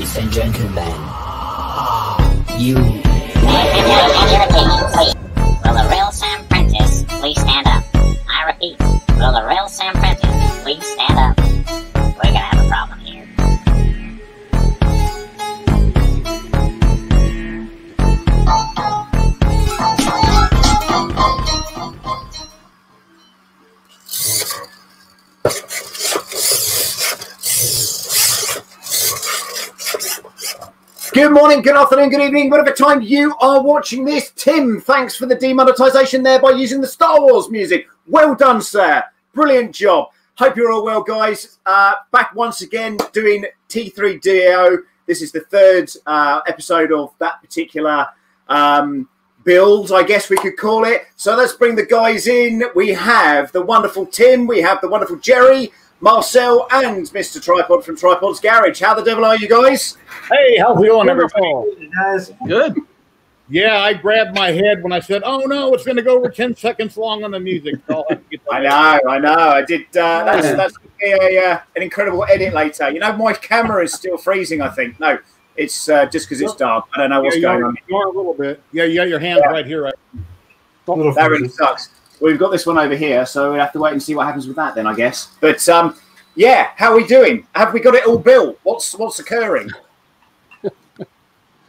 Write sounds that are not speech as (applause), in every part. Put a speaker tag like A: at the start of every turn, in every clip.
A: Ladies and gentlemen, you.
B: Will the real Sam Prentice please stand up? I repeat, will the real
C: Good morning, good afternoon, good evening, whatever time you are watching this. Tim, thanks for the demonetization there by using the Star Wars music. Well done, sir. Brilliant job. Hope you're all well, guys. Uh, back once again doing T3DAO. This is the third uh, episode of that particular um, build, I guess we could call it. So let's bring the guys in. We have the wonderful Tim, we have the wonderful Jerry, Marcel, and Mr. Tripod from Tripod's Garage. How the devil are you guys?
D: Hey, how's it going,
E: Wonderful.
D: everybody? Guys,
E: Good.
D: yeah, I grabbed my head when I said, "Oh no, it's going to go over ten seconds long on the music." So I'll have to get
C: I know, I know. I did. Uh, that's that's gonna a, uh, an incredible edit later. You know, my camera is still freezing. I think no, it's uh, just because it's dark. I don't know what's
D: Yeah,
C: going on.
D: are, you are a little bit. Yeah, you got your hands
C: Yeah.
D: right here. Right?
C: That really sucks. We've got this one over here, so we will have to wait and see what happens with that. Then I guess. But um, yeah, how are we doing? Have we got it all built? What's what's occurring?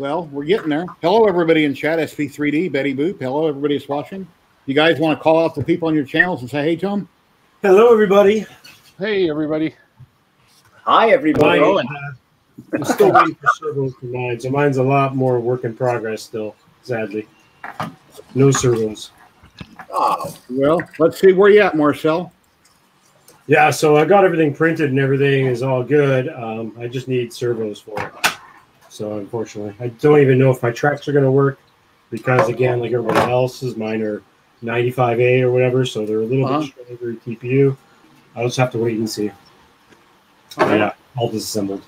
D: Well, we're getting there. Hello, everybody in chat. SV3D, Betty Boop. Hello, everybody that's watching. You guys want to call out the people on your channels and say hey to them?
E: Hello, everybody.
F: Hey, everybody.
C: Hi, everybody.
E: Mine,
F: Rowan.
E: uh, I'm still waiting for servos for mine, so mine's a lot more work in progress still, sadly. No servos.
C: Oh,
D: Well, let's see where you at, Marcel.
E: Yeah, so I got everything printed and everything is all good. Um, I just need servos for it. So unfortunately, I don't even know if my tracks are going to work because again, like everybody else's, mine are 95A or whatever, so they're a little
D: Uh-huh.
E: bit stronger TPU. I'll just have to wait and see. But yeah, all disassembled.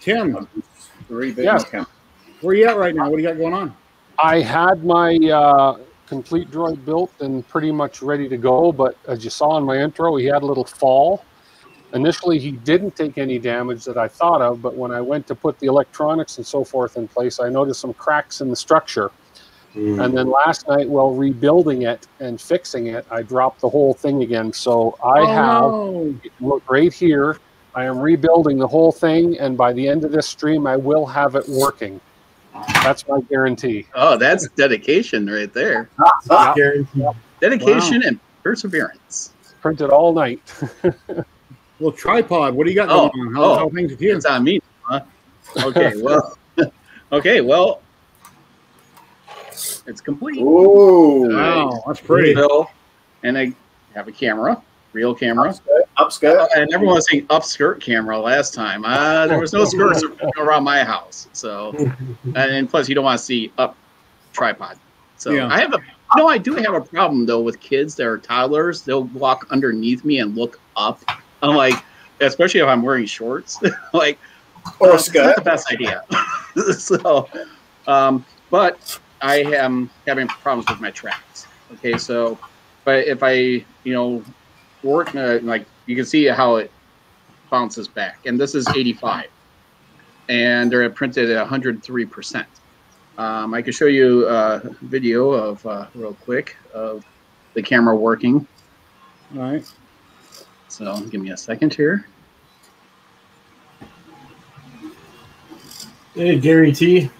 D: Tim,
C: very big.
F: Yes.
C: account.
D: where you at right now? What do you got going on?
F: I had my uh, complete droid built and pretty much ready to go, but as you saw in my intro, he had a little fall. Initially, he didn't take any damage that I thought of, but when I went to put the electronics and so forth in place, I noticed some cracks in the structure.
E: Mm.
F: And then last night, while rebuilding it and fixing it, I dropped the whole thing again. So I
D: Oh,
F: have
D: no.
F: look right here. I am rebuilding the whole thing, and by the end of this stream, I will have it working. That's my guarantee.
G: Oh, that's dedication right there.
E: Guaranteed.
G: Dedication and perseverance.
F: Printed all night. (laughs)
D: Well, tripod. What do you got
G: Oh,
D: going on? How,
G: oh.
D: how things with you?
G: It's on me, huh? Okay, (laughs) well, (laughs) okay, well, it's complete.
C: Oh,
D: Wow, that's pretty.
G: So, and I have a camera, real camera.
C: Upskirt.
G: Uh, and everyone was saying upskirt camera last time. Uh, there was no (laughs) skirts around my house, so (laughs) and plus you don't want to see up tripod. So
D: Yeah.
G: I have a no, I do have a problem though with kids that are toddlers. They'll walk underneath me and look up. I'm like, especially if I'm wearing shorts, (laughs) like
C: Or
G: uh,
C: skirt.
G: Not the best idea. so, um, but I am having problems with my tracks. Okay, so, but if I, you know, work uh, like you can see how it bounces back, and this is 85, and they're printed at 103 percent. Um, I can show you a video of uh, real quick of the camera working.
D: All right.
G: So give me a second here.
E: Hey, Gary T.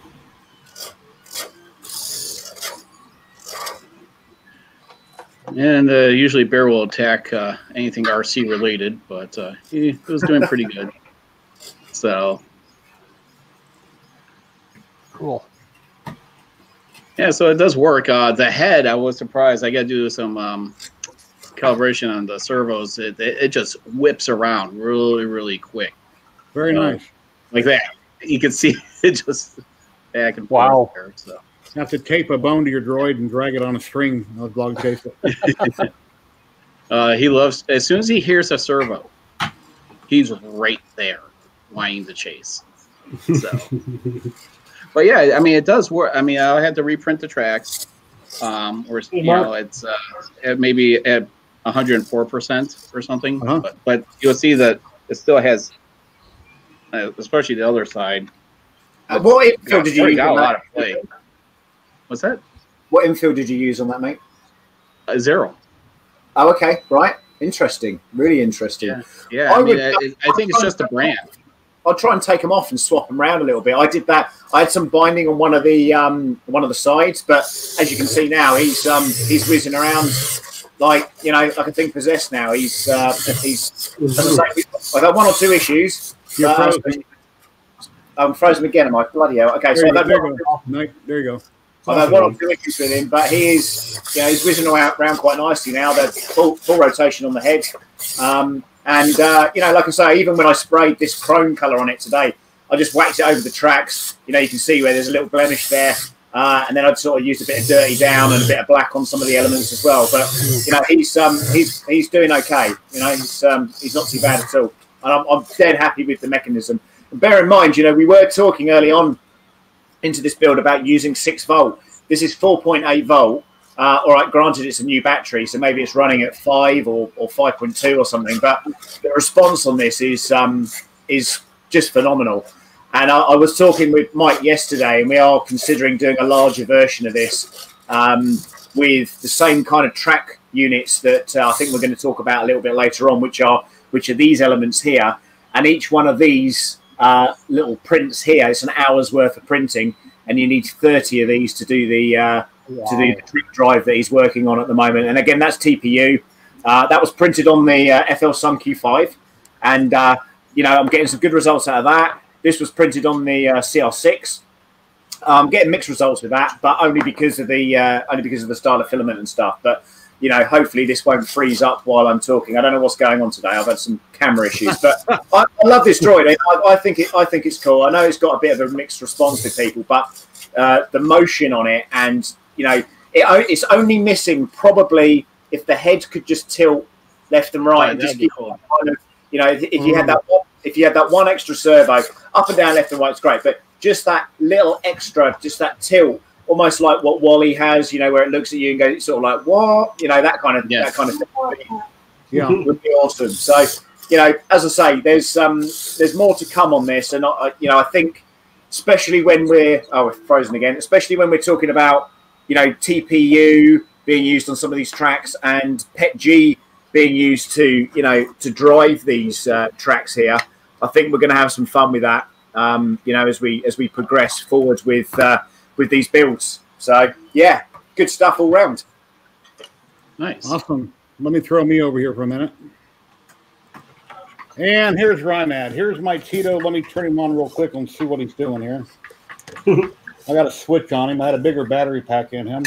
G: And uh, usually Bear will attack uh, anything RC related, but uh, he was doing pretty good. (laughs) So
F: Cool.
G: yeah, so it does work. Uh, the head, I was surprised. I got to do some um, calibration on the servos. It, it, it just whips around really, really quick,
D: Very
G: Yeah.
D: nice.
G: like that. You can see (laughs) it just back and forth
F: Wow.
G: there. So
D: Have to tape a bone to your droid and drag it on a string. I'll log chase it. (laughs)
G: uh, he loves as soon as he hears a servo, he's right there, wanting to chase. So. (laughs) but yeah, I mean, it does work. I mean, I had to reprint the tracks, um, or you know, it's uh, at maybe at 104 percent or something.
D: Uh-huh.
G: But, but you'll see that it still has uh, especially the other side.
C: Uh, what infill did you
G: got a lot of play. What's that?
C: What infill did you use on that, mate?
G: Uh, zero.
C: Oh, okay, right. Interesting. Really interesting.
G: Yeah. Yeah,
C: I
G: I, mean,
C: would-
G: I, I think it's just a brand.
C: I'll try and take them off and swap them around a little bit. I did that. I had some binding on one of the um, one of the sides, but as you can see now, he's um, he's whizzing around like you know like a thing possessed now. He's uh, he's I say, I've had one or two issues.
D: You're
C: Uh,
D: frozen.
C: I'm frozen again. Am I bloody hell? Okay,
D: There
C: so
D: you
C: I've
D: go.
C: had
D: There
C: one,
D: you go. No, there you go.
C: Had one or two with him, but he is you know he's whizzing around, quite nicely now. The full, full rotation on the head, um, and uh, you know like I say, even when I sprayed this chrome color on it today, I just whacked it over the tracks. You know, you can see where there's a little blemish there. Uh, and then I'd sort of used a bit of dirty down and a bit of black on some of the elements as well. But you know, he's um, he's he's doing okay. You know, he's um, he's not too bad at all. And I'm, I'm dead happy with the mechanism. And bear in mind, you know, we were talking early on into this build about using six volt. This is 4.8 volt. Uh, all right, granted, it's a new battery, so maybe it's running at five or, or 5.2 or something. But the response on this is um, is just phenomenal. And I, I was talking with Mike yesterday, and we are considering doing a larger version of this um, with the same kind of track units that uh, I think we're going to talk about a little bit later on, which are which are these elements here. And each one of these uh, little prints here, it's an hour's worth of printing, and you need 30 of these to do the uh, to do the trick drive that he's working on at the moment. And again, that's TPU. Uh, that was printed on the uh, FLSUN Q5, and uh, you know I'm getting some good results out of that. This was printed on the uh, CR6. I'm getting mixed results with that, but only because of the uh, only because of the style of filament and stuff. But you know, hopefully this won't freeze up while I'm talking. I don't know what's going on today. I've had some camera issues, but (laughs) I, I love this droid. I, I think it. I think it's cool. I know it's got a bit of a mixed response with people, but uh, the motion on it, and you know, it, it's only missing probably if the head could just tilt left and right
G: Yeah,
C: and just keep
G: cool.
C: kind of, you know, if, if you had that one, if you had that one extra servo up and down, left and right, it's great. But just that little extra, just that tilt, almost like what WALL-E has, you know, where it looks at you and goes, sort of like what, you know, that kind of
G: Yes.
C: that kind of thing
D: Yeah. (laughs)
C: would be awesome. So, you know, as I say, there's um there's more to come on this, and I, you know, I think especially when we're oh we're frozen again, especially when we're talking about you know TPU being used on some of these tracks and PET-G being used to you know to drive these uh, tracks here. I think we're going to have some fun with that. Um, you know, as we as we progress forward with uh, with these builds. So yeah, good stuff all round.
G: Nice.
D: Awesome. Let me throw me over here for a minute. And here's where I'm at. Here's my TE-DO. Let me turn him on real quick and see what he's doing here. (laughs) I got a switch on him. I had a bigger battery pack in him.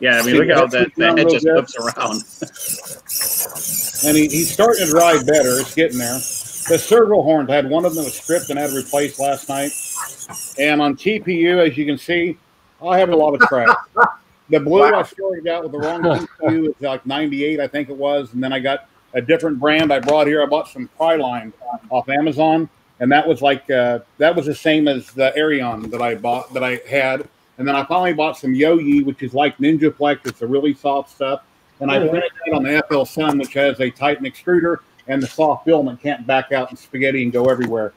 G: Yeah, I mean, look at how that, that head just flips around. (laughs)
D: And he, he's starting to drive better. It's getting there. The servo horns, I had one of them that was stripped and had replaced last night. And on TPU, as you can see, I have a lot of crap. (laughs) The blue I started out with the wrong TPU. It's like 98, I think it was. And then I got a different brand I brought here. I bought some Priline off Amazon. And that was like, uh, that was the same as the Arion that I bought, that I had. And then I finally bought some Yoyi, which is like NinjaFlex. It's a really soft stuff. And I printed it on the FLSUN, which has a Titan extruder and the soft filament can't back out in spaghetti and go everywhere.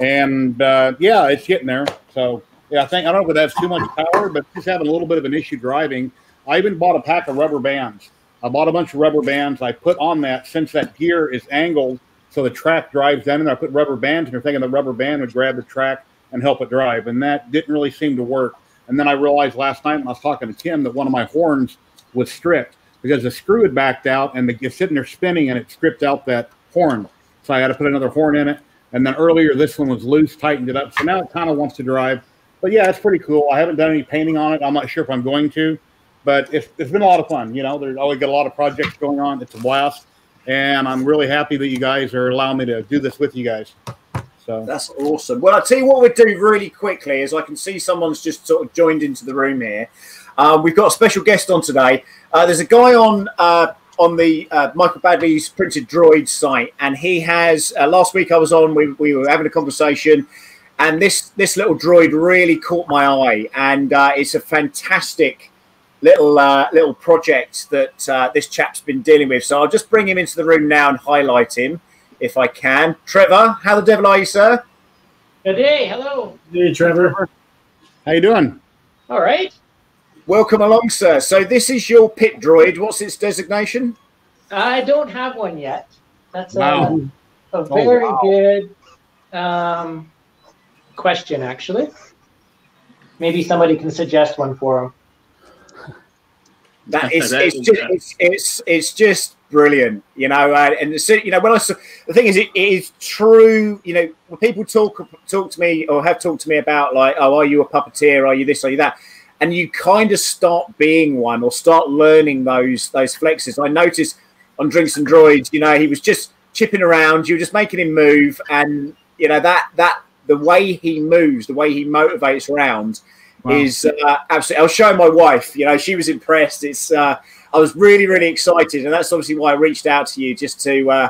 D: And uh, yeah, it's getting there. So yeah, I think I don't know if it has too much power, but just having a little bit of an issue driving. I even bought a pack of rubber bands. I bought a bunch of rubber bands. I put on that since that gear is angled, so the track drives down. And I put rubber bands, and you're thinking the rubber band would grab the track and help it drive, and that didn't really seem to work. And then I realized last night when I was talking to Tim that one of my horns was stripped because the screw had backed out and the, it's sitting there spinning and it stripped out that horn. So I had to put another horn in it. And then earlier this one was loose, tightened it up. So now it kind of wants to drive. But yeah, it's pretty cool. I haven't done any painting on it. I'm not sure if I'm going to, but it's, it's been a lot of fun. You know, there's always got a lot of projects going on. It's a blast. And I'm really happy that you guys are allowing me to do this with you guys. So
C: That's awesome. Well, I'll tell you what we'll do really quickly is I can see someone's just sort of joined into the room here. Uh, we've got a special guest on today. Uh, there's a guy on uh, on the uh, Michael Baddeley's printed droid site, and he has. Uh, last week I was on, we, we were having a conversation, and this this little droid really caught my eye, and uh, it's a fantastic little uh, little project that uh, this chap's been dealing with. So I'll just bring him into the room now and highlight him. if I can. Trevor, how the devil are you, sir?
H: Good day. Hello.
E: Hey, Trevor.
D: How you doing?
H: All right.
C: Welcome along, sir. So this is your pit droid. What's its designation?
H: I don't have one yet. That's a,
D: Wow.
H: a very
D: Oh, wow.
H: good um, question, actually. Maybe somebody can suggest one for him.
C: That is,
G: That
C: it's,
G: is-
C: just, it's it's it's just brilliant, you know. Uh, and the, you know, when I saw the thing is, it, it is true. You know, when people talk talk to me or have talked to me about like, oh, are you a puppeteer? Are you this? Are you that? And you kind of start being one or start learning those those flexes. I noticed on Drinks and Droids, you know, he was just chipping around. You were just making him move, and you know that that the way he moves, the way he motivates around
D: Wow.
C: is uh, absolutely. I was showing my wife. You know, she was impressed. It's. Uh, I was really, really excited, and that's obviously why I reached out to you just to uh,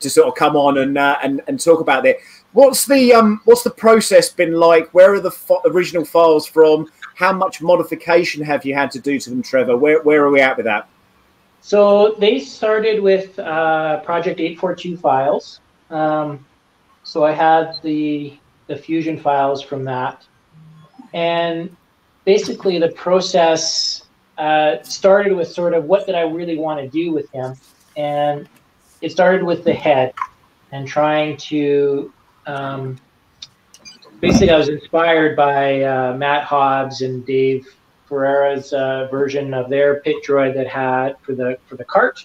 C: to sort of come on and uh, and and talk about it. What's the um What's the process been like? Where are the original files from? How much modification have you had to do to them, Trevor? Where Where are we at with that?
H: So they started with uh, Project 842 files. Um, so I had the the fusion files from that, and basically the process uh, started with sort of what did I really want to do with him, and it started with the head and trying to. Um, basically, I was inspired by uh, Matt Hobbs and Dave Ferreira's uh, version of their pit droid that had for the for the cart.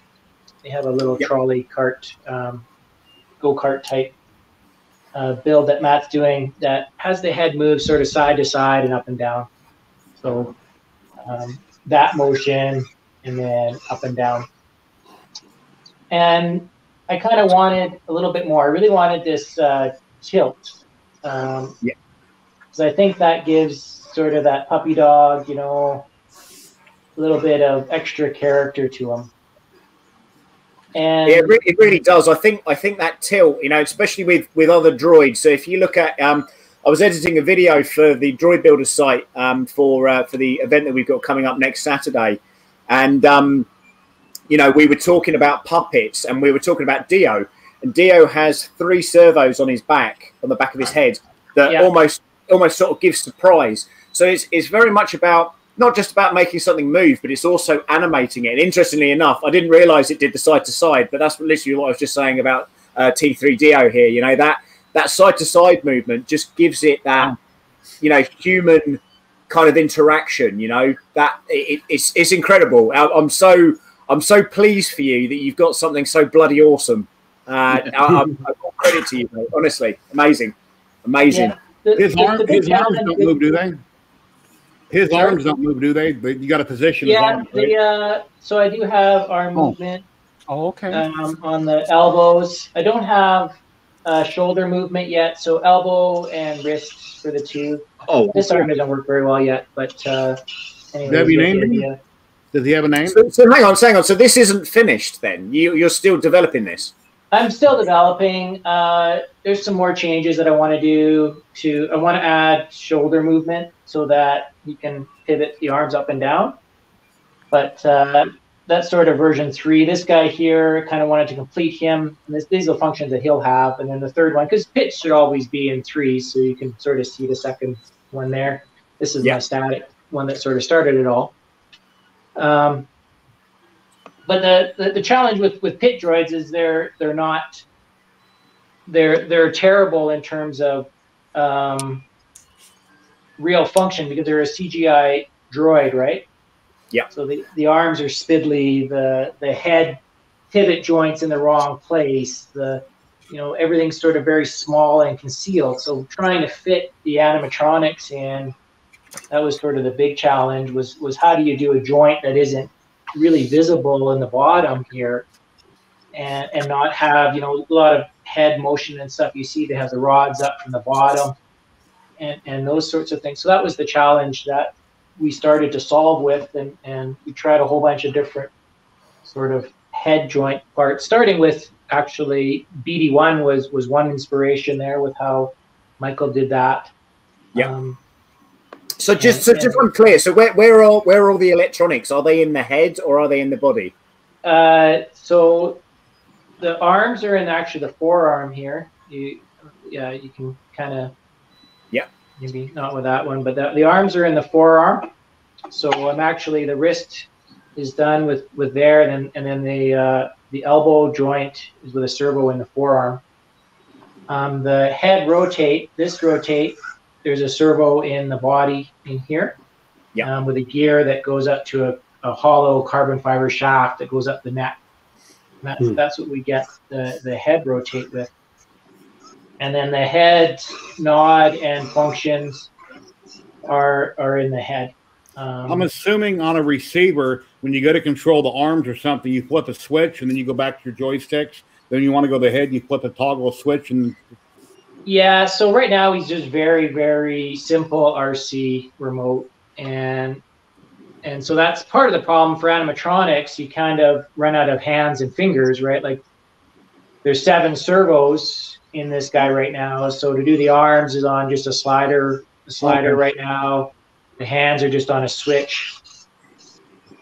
H: They have a little
C: Yep.
H: trolley cart, um, go kart type uh, build that Matt's doing that has the head move sort of side to side and up and down. So um, that motion and then up and down. And I kind of wanted a little bit more. I really wanted this uh, tilt. Um,
C: Yeah.
H: because I think that gives sort of that puppy dog, you know, a little bit of extra character to him. And
C: Yeah, it, re- it really does. I think I think that tilt, you know, especially with with other droids. So if you look at, um, I was editing a video for the Droid Builder site um, for uh, for the event that we've got coming up next Saturday, and um, you know, we were talking about puppets, and we were talking about D-O, and D-O has three servos on his back, on the back of his head, that
H: Yeah.
C: almost almost sort of gives surprise. So it's it's very much about not just about making something move, but it's also animating it. And interestingly enough, I didn't realize it did the side to side, but that's literally what I was just saying about uh, T3DO here. You know that that side to side movement just gives it that you know human kind of interaction. You know that it, it's it's incredible. I, I'm so I'm so pleased for you that you've got something so bloody awesome. Uh, I, I'm, I've got credit to you, mate. honestly, amazing, amazing.
H: Yeah, the-
D: His,
H: the-
D: arm,
H: the
D: his arms don't move, do they? His
H: Sure.
D: arms don't move, do they? But you got to position
H: Yeah,
D: arms, right?
H: the, uh, so I do have arm
F: Oh.
H: movement
F: Oh, okay.
H: um, on the elbows. I don't have uh, shoulder movement yet, so elbow and wrists for the two.
G: Oh,
H: This arm doesn't work very well yet, but uh, anyway,
D: Have you
H: you get the
D: named him? Does he have a name?
C: So, so hang on, hang on. So this isn't finished then? You, you're still developing this?
H: I'm still developing. Uh, there's some more changes that I want to do. To I want to add shoulder movement so that you can pivot the arms up and down. But uh, that's sort of version three. This guy here kind of wanted to complete him. And this, these are the functions that he'll have. And then the third one, because pitch should always be in three, so you can sort of see the second one there. This is
C: Yeah.
H: my static one that sort of started it all. Um, but the, the, the challenge with, with pit droids is they're they're not they're they're terrible in terms of um, real function because they're a CGI droid, right?
C: Yeah.
H: So the, the arms are spindly, the the head pivot joints in the wrong place, the you know everything's sort of very small and concealed. So trying to fit the animatronics in that was sort of the big challenge was was how do you do a joint that isn't really visible in the bottom here and and not have you know a lot of head motion and stuff you see they have the rods up from the bottom and and those sorts of things so that was the challenge that we started to solve with and and we tried a whole bunch of different sort of head joint parts starting with actually BD-1 was was one inspiration there with how michael did that
C: Yeah.
H: um,
C: So just so just one clear. So where where are where are all the electronics? Are they in the head or are they in the body?
H: Uh, so the arms are in actually the forearm here. You, yeah, you can kind of.
C: Yeah.
H: Maybe not with that one, but the, the arms are in the forearm. So I'm actually the wrist is done with with there, and then and then the uh, the elbow joint is with a servo in the forearm. Um, the head rotate. This rotate. There's a servo in the body in here.
C: Yeah.
H: Um, with a gear that goes up to a, a hollow carbon fiber shaft that goes up the neck. And That's
E: Hmm.
H: that's what we get the the head rotate with. And then the head nod and functions are are in the head. Um,
D: I'm assuming on a receiver, when you go to control the arms or something, you flip a switch and then you go back to your joysticks. Then you want to go to the head, you flip a toggle switch, and
H: Yeah, so right now he's just very, very simple RC remote, and and so that's part of the problem for animatronics. You kind of run out of hands and fingers, right? Like there's seven servos in this guy right now, so to do the arms is on just a slider, a slider right now. The hands are just on a switch,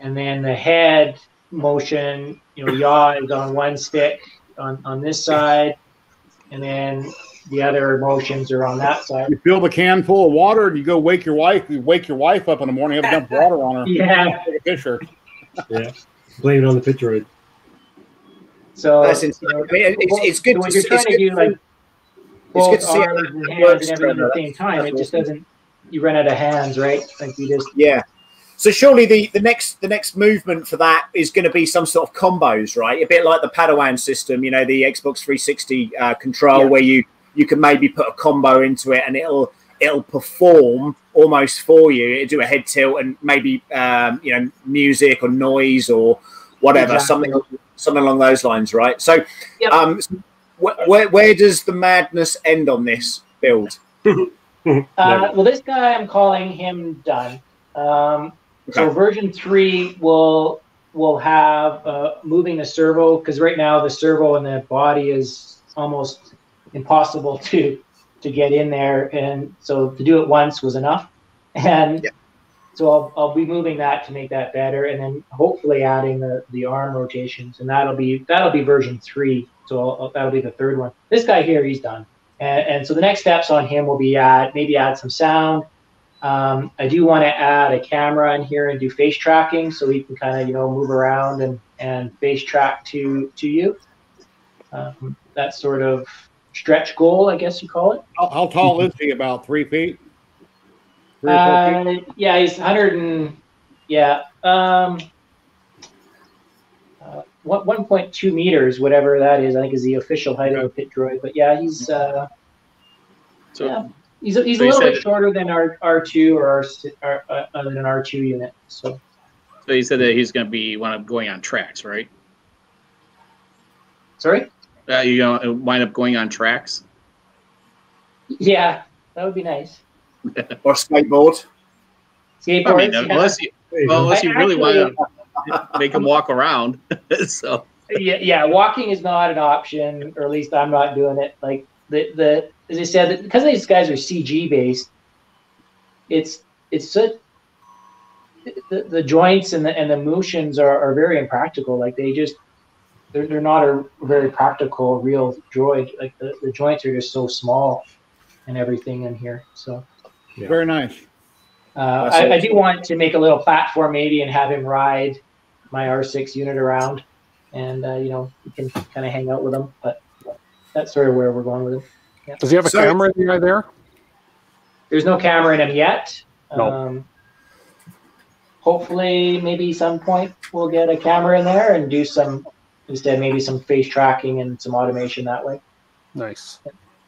H: and then the head motion, you know, yaw is on one stick on on this side, and then the other emotions are on that side.
D: you fill the can full of water, and you go wake your wife. You wake your wife up in the morning, have enough water on her. (laughs)
H: Yeah.
D: Take a picture.
E: Yeah. Blame it on the pit droid.
H: So
C: That's
H: you
C: insane.
H: know,
C: I mean, it's- it's good
H: so when
C: to
H: you're trying
C: it's
H: to
C: good
H: do like
C: to-
H: both
C: good to see
H: arms
C: that
H: and hands and everything at the same time, it just doesn't. You run out of hands, right? Like you just
C: Yeah. So surely the, the next the next movement for that is going to be some sort of combos, right? A bit like the Padawan system, you know, the Xbox 360 uh, control,
H: Yeah.
C: where you you can maybe put a combo into it and it'll it'll perform almost for you. It'll do a head tilt and maybe um, you know music or noise or whatever,
H: Exactly.
C: something something along those lines, right? So,
H: Yep.
C: um, wh- where where does the madness end on this build? (laughs)
H: Uh, well, this guy, I'm calling him done. Um, So version three will will have uh, moving the servo because right now the servo in the body is almost impossible to to get in there, and so to do it once was enough. And
C: Yeah.
H: so I'll, I'll be moving that to make that better, and then hopefully adding the the arm rotations, and that'll be that'll be version three. So I'll, that'll be the third one. This guy here, he's done. And, and so the next steps on him will be add maybe add some sound. Um, I do want to add a camera in here and do face tracking so he can kind of you know move around and and face track to to you. Um, that sort of stretch goal, I guess you call it.
D: How, how tall is he? About three feet. Three or four feet?
H: Uh, yeah, he's 100 and yeah, um, uh, one 1.2 meters, whatever that is. I think is the official height of a pit droid. But yeah, he's uh,
G: So
H: yeah, he's a, he's
G: so
H: a little bit
G: said-
H: shorter than our R two or our, our uh, uh, than an R two unit. So
G: so you said that he's going to be one of going on tracks, right?
H: sorry.
G: Uh, you know, wind up going on tracks?
H: Yeah, that would be nice. (laughs)
C: Or skateboard?
H: Skateboards.
G: I mean,
H: yeah.
G: unless you, well, unless you
H: I
G: really
H: actually-
G: want to make them walk around. (laughs) so
H: yeah, yeah, walking is not an option, or at least I'm not doing it. Like the the as I said, because these guys are CG based, it's it's such the, the joints and the and the motions are, are very impractical. Like they just they're, they're not a very practical real droid. Like the, the joints are just so small and everything in here. So
D: Very nice.
H: uh, I, I do want to make a little platform maybe and have him ride my R6 unit around, and uh, you know we can kind of hang out with him. But that's sort of where we're going with him.
F: Does he have a
C: So-
F: camera in the eye there?
H: There's no camera in him yet.
F: No.
H: Um, hopefully, maybe some point we'll get a camera in there and do some instead maybe some face tracking and some automation that way.
F: Nice.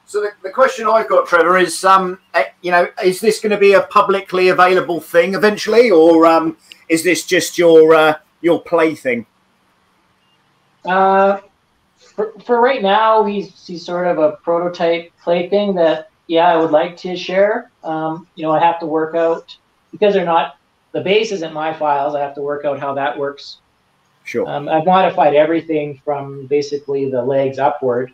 C: So the, the question I've got, Trevor, is um, eh, you know, is this going to be a publicly available thing eventually, or um, is this just your uh, your play thing?
H: Uh, for, for right now, he's he's sort of a prototype plaything that yeah I would like to share. Um, you know, I have to work out because they're not the base isn't my files. I have to work out how that works.
C: Sure.
H: Um, I've modified everything from basically the legs upward,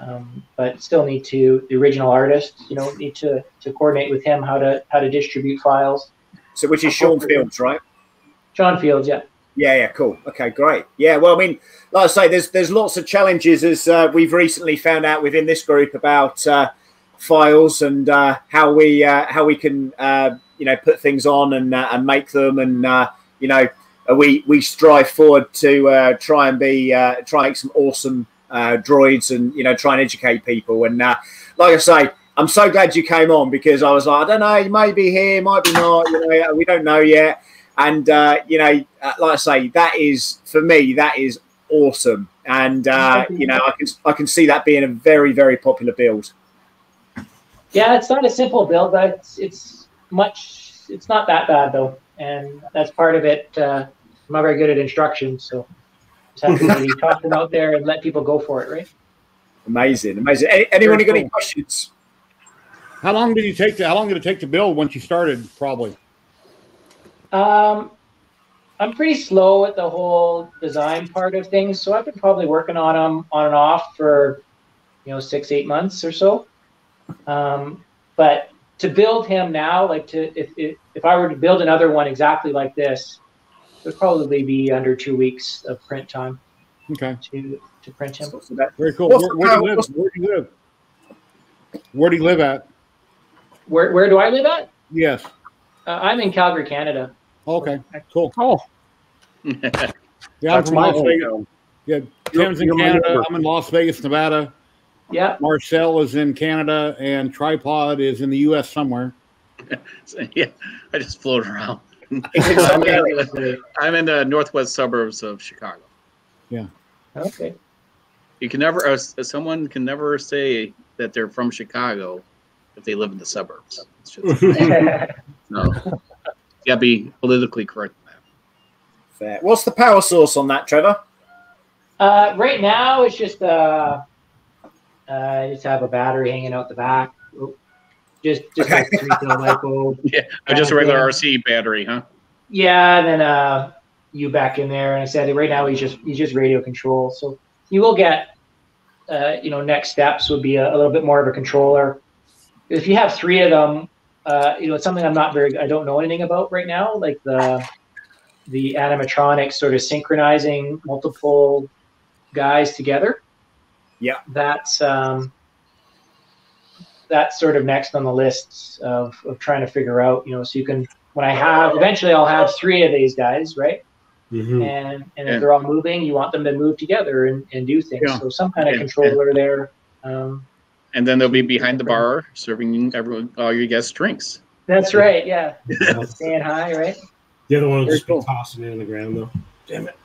H: um, but still need to the original artist. You know, need to to coordinate with him how to how to distribute files.
C: So which is Sean Fields, right?
H: John Fields, yeah.
C: Yeah, yeah, cool. Okay, great. Yeah, well, I mean, like I say, there's there's lots of challenges as uh, we've recently found out within this group about uh, files and uh, how we uh, how we can uh, you know put things on and uh, and make them and uh, you know we we strive forward to uh, try and be uh, try and make some awesome uh, droids and you know try and educate people and uh, like I say. I'm so glad you came on because I was like, I don't know, you may be here, might be not, you know, we don't know yet. And uh, you know, uh, like I say, that is for me, that is awesome. And uh, you know, I can I can see that being a very very popular build.
H: Yeah, it's not a simple build, but it's, it's much. It's not that bad though, and that's part of it. Uh, I'm not very good at instructions, so just have to really toss them out there and let people go for it, right?
C: Amazing, amazing. Any, anyone
F: Very
C: got any questions?
D: How long did you take to? How long did it take to build once you started? Probably.
H: Um, I'm pretty slow at the whole design part of things, so I've been probably working on them on and off for you know six, eight months or so. Um, but to build him now, like to if, if if I were to build another one exactly like this, it would probably be under two weeks of print time
D: Okay.
H: to to print him.
C: So
D: Very cool. Where, where do you live? Where do you live? Where do you live at?
H: Where where do I live at?
D: Yes.
H: Uh, I'm in Calgary, Canada.
D: Okay. Cool.
F: Oh, (laughs)
D: Yeah, I'm
F: that's
D: from
F: my
D: Las Vegas.
F: hometown.
D: Yeah, Tim's in Canada. I'm in Las Vegas, Nevada.
H: Yeah,
D: Marcel is in Canada, and Tripod is in the U.S. somewhere. (laughs)
G: yeah, I just float around. (laughs)
C: It's in. (laughs)
G: I'm in the northwest suburbs of Chicago. Yeah.
H: Okay.
G: You can never, uh, someone can never say that they're from Chicago if they live in the suburbs. Just, (laughs) no, you gotta be politically correct.
C: Fair. What's the power source on that, Trevor?
H: Uh, right now, it's just uh, uh, I just have a battery hanging out the back. Just just
C: Okay.
H: like three lipo.
G: Yeah, just a regular RC battery, huh?
H: Yeah, and then uh, you back in there, and I said right now he's just he's just radio control. So you will get, uh, you know, next steps would be a, a little bit more of a controller. If you have three of them, uh, you know, it's something I'm not very I don't know anything about right now, like the the animatronics sort of synchronizing multiple guys together.
C: Yeah.
H: that's um, that's sort of next on the list of, of trying to figure out. You know, so you can when I have eventually I'll have three of these guys, right?
E: Mhm.
H: And and
G: Yeah.
H: if they're all moving, you want them to move together and, and do things.
D: Yeah.
H: So some kind of
G: Yeah.
H: controller there. Um,
G: And then they'll be behind the bar serving everyone, all your guests drinks.
H: that's right. Yeah,
E: Yeah.
H: staying high, right?
E: The other one will
C: Very
E: just be tossing it in the ground though. Damn it.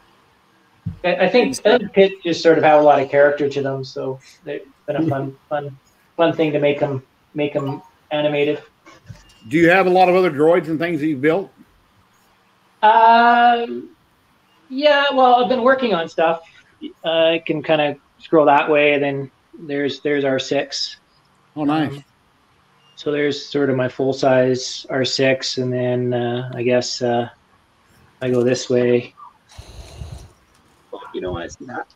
H: I, I think I think Pit just sort of have a lot of character to them, so they've been a fun fun fun thing to make them make them animated.
D: Do you have a lot of other droids and things that you've built?
H: Um, yeah, well, I've been working on stuff. Uh, I can kind of scroll that way, and then there's there's R six.
D: Oh, nice.
H: Um, so there's sort of my full size R6, and then uh, I guess uh, I go this way. You know what? It's not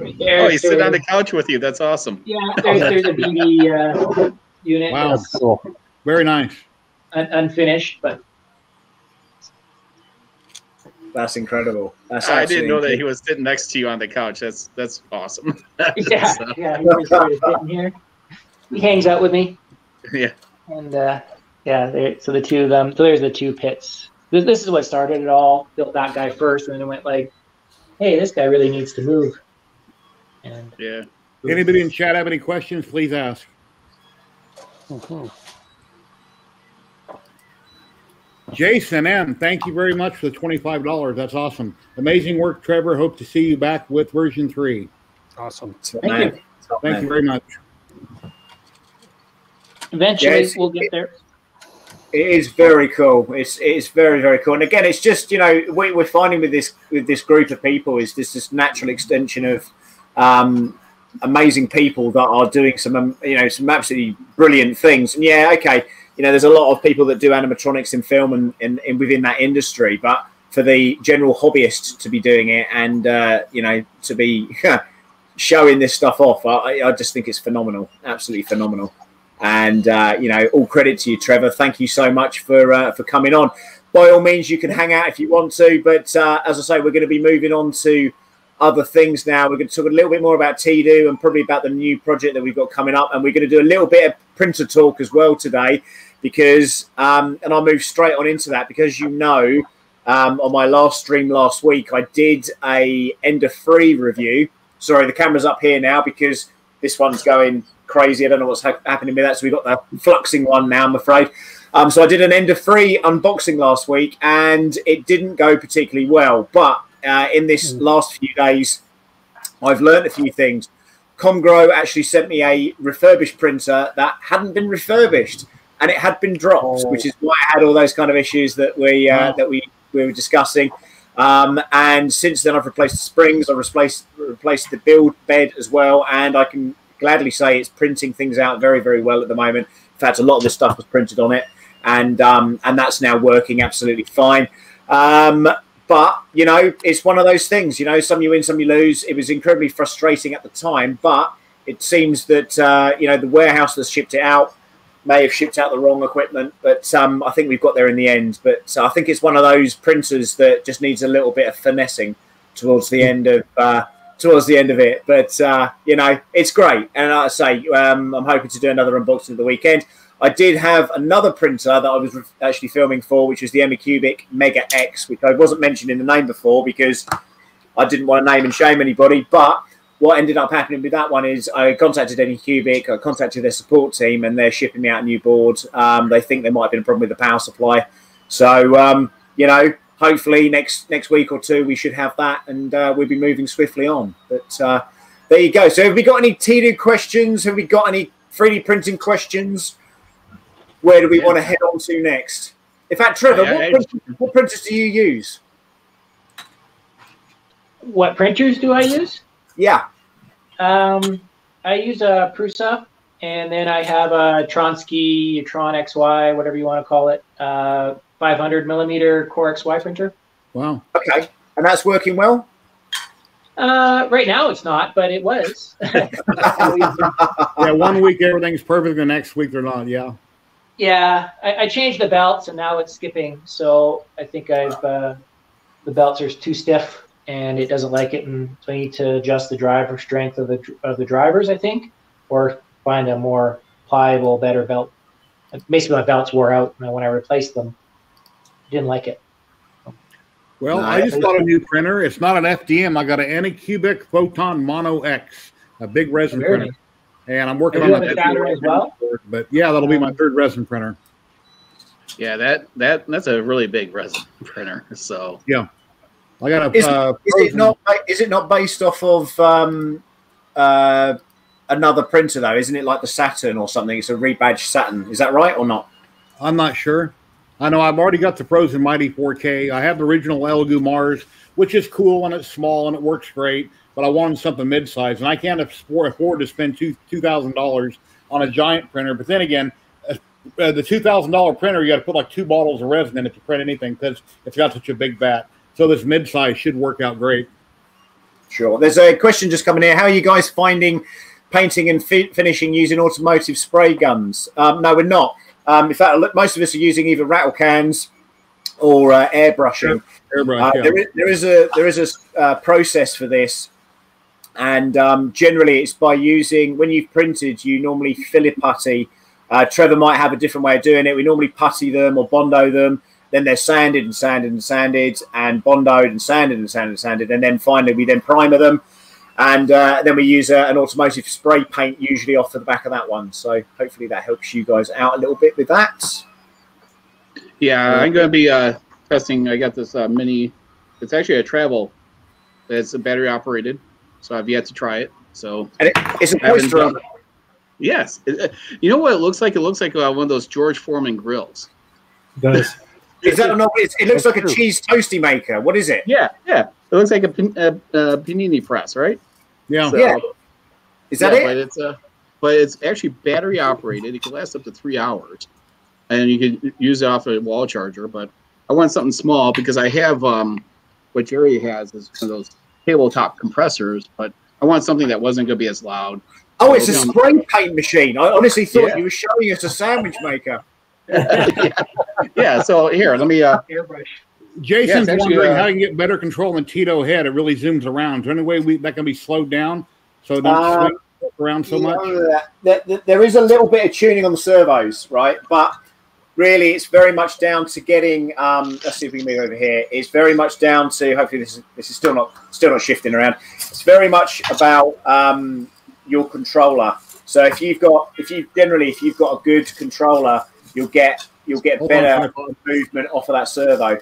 H: right there.
G: Oh, he's sitting on the couch with you. That's awesome.
H: Yeah, there's, there's a BB uh, unit
D: Wow.
H: that's
F: Cool.
D: Very nice.
H: un- unfinished, but
C: That's incredible. That's
G: I didn't know that he was sitting next to you on the couch. That's that's awesome. (laughs) (laughs)
H: yeah,
G: So,
H: yeah, he's just sort of sitting here. He hangs out with me.
G: yeah.
H: And uh, yeah, there, so the two of them. So there's the two pits. This, this is what started it all. Built that guy first, and then it went like, "Hey, this guy really needs to move." And
G: Yeah.
D: Anybody in chat have any questions? Please ask. Jason M, thank you very much for the twenty-five dollars. That's awesome. Amazing work, Trevor. Hope to see you back with version three.
F: Awesome.
H: Thank
C: man.
H: you.
D: Thank
C: man.
D: you very much.
H: eventually,
C: Yes.
H: we'll get there.
C: It is very cool. It's it's very very cool. And again, it's just you know we, we're finding with this with this group of people is this this natural extension of um, amazing people that are doing some um, you know some absolutely brilliant things. And yeah, okay, you know there's a lot of people that do animatronics in film and, and, and within that industry, but for the general hobbyist to be doing it and uh, you know to be (laughs) showing this stuff off, I, I just think it's phenomenal. Absolutely phenomenal. And uh, you know, all credit to you, Trevor. Thank you so much for uh, for coming on. by all means, you can hang out if you want to. But uh, as I say, we're going to be moving on to other things now. We're going to talk a little bit more about TE-DO and probably about the new project that we've got coming up. And we're going to do a little bit of printer talk as well today because, um, and I'll move straight on into that because you know, um, on my last stream last week, I did a Ender 3 review. Sorry, the camera's up here now because this one's going crazy. I don't know what's ha- happening with that. So we've got the fluxing one now, I'm afraid. Um, so I did an Ender 3 unboxing last week and it didn't go particularly well. But uh, in this last few days, I've learned a few things. Comgrow actually sent me a refurbished printer that hadn't been refurbished and it had been dropped, which is why I had all those kind of issues that we uh, that we, we were discussing. Um, and since then, I've replaced the springs, I've replaced replaced the build bed as well, and I can gladly say it's printing things out very very well at the moment. In fact, a lot of the stuff was printed on it, and um, and that's now working absolutely fine. Um, but you know, it's one of those things. You know, some you win, some you lose. It was incredibly frustrating at the time, but it seems that uh, you know the warehouse that shipped it out may have shipped out the wrong equipment, but um, I think we've got there in the end. But uh, I think it's one of those printers that just needs a little bit of finessing towards the end of uh, towards the end of it. But uh, you know, it's great, and like I say, um, I'm hoping to do another unboxing at the weekend. I did have another printer that I was actually filming for, which was the Anycubic Mega X, which I wasn't mentioning the name before because I didn't want to name and shame anybody. But what ended up happening with that one is I contacted Anycubic, I contacted their support team, and they're shipping me out a new board. Um, they think there might have been a problem with the power supply. So, um, you know, hopefully next next week or two we should have that, and uh, we'll be moving swiftly on. But uh, there you go. So, have we got any TE-DO questions? Have we got any 3D printing questions? Where do we want to head on to next? In fact, Trevor,
G: I-
C: what, printers, what printers do you use?
H: What printers do I use?
C: Yeah.
H: Um, I use a Prusa, and then I have a Tronsky, Tron XY, whatever you want to call it, uh, 500 millimeter Core XY printer.
D: Wow.
C: Okay. And that's working well?
H: Uh, right now it's not, but it was. (laughs) (laughs)
D: Yeah, one week everything's perfect, the next week they're not. Yeah.
H: Yeah, I, I changed the belts, and now it's skipping. So I think I've uh, the belts are too stiff, and it doesn't like it, and so I need to adjust the driver strength of the of the drivers, I think, or find a more pliable, better belt. Basically, my belts wore out, and when I replaced them, didn't like it.
D: Well,
C: No,
D: I
C: I-
D: just got a new printer. It's not an FDM. I got an Anycubic Photon Mono X, a big resin
H: Very
D: printer. And I'm working on
H: you
D: a
H: have as well?
D: But yeah, that'll be my third resin printer.
G: Yeah, that that that's a really big resin printer. So yeah,
D: I got a.
C: Is,
D: uh,
C: is it not? Is it not based off of um, uh, another printer though? Isn't it like the Saturn or something? It's a rebadged Saturn. Is that right or not?
D: I'm not sure. I know I've already got the Phrozen Mighty 4K. I have the original Elegoo Mars, which is cool and it's small and it works great. But I wanted something mid-size, and I can't afford to spend two two thousand dollars on a giant printer. But then again, uh, uh, the two thousand dollar printer, you got to put like two bottles of resin in it to print anything because it's got such a big vat. So this mid-size should work out great.
C: Sure. There's a question just coming here. How are you guys finding painting and fi- finishing using automotive spray guns? Um, no, we're not. Um, in fact, look, most of us are using either rattle cans or uh, airbrushing.
D: Airbrush,
C: Uh,
D: yeah.
C: there, is, there is a there is a uh, process for this, and um, generally it's by using when you've printed, you normally fill fillet putty. Uh, Trevor might have a different way of doing it. We normally putty them or bondo them. Then they're sanded and sanded and sanded and bondoed and sanded and sanded and sanded, and then finally we then primer them, and uh, then we use a, an automotive spray paint usually off the back of that one. So hopefully that helps you guys out a little bit with that.
G: yeah, I'm going to be uh, testing. I got this uh, mini. It's actually a travel. It's a battery operated, so I've yet to try it. So
C: And it, it's a
G: I haven't
C: poster.
G: done- yes, It- uh, you know what it looks like? It looks like uh, one of those George Foreman grills.
E: Does (laughs)
C: Is that not? It looks
D: That's
C: like a
D: true.
C: cheese toasty maker. What is it?
G: Yeah, yeah. It looks like a, pan- a, a panini press, right?
D: Yeah.
G: So-
C: Yeah. Is that
G: yeah,
C: it?
G: But it's uh, but it's actually battery operated. It can last up to three hours, and you can use it off a wall charger. But I want something small because I have um, what Jerry has is one of those tabletop compressors. But I want something that wasn't going to be as loud.
C: Oh, it's a spray paint machine. I honestly thought
G: Yeah.
C: you were showing us a sandwich maker.
G: yeah. (laughs) yeah. So here, let me. Uh,
H: Airbrush.
D: Jason's
G: actually,
D: wondering
G: uh,
D: how you can get better control than TE-DO had. It really zooms around. Is there any way we, that can be slowed down so it doesn't
C: Uh,
D: swing around so much?
C: There, there- there is a little bit of tuning on the servos, right? But really, it's very much down to getting. Um, let's see if we can move over here. It's very much down to. Hopefully, this is this is still not still not shifting around. It's very much about um, your controller. So if you've got if you generally if you've got a good controller, you'll get you'll get
D: Hold
C: better
D: hold
C: movement off of that servo.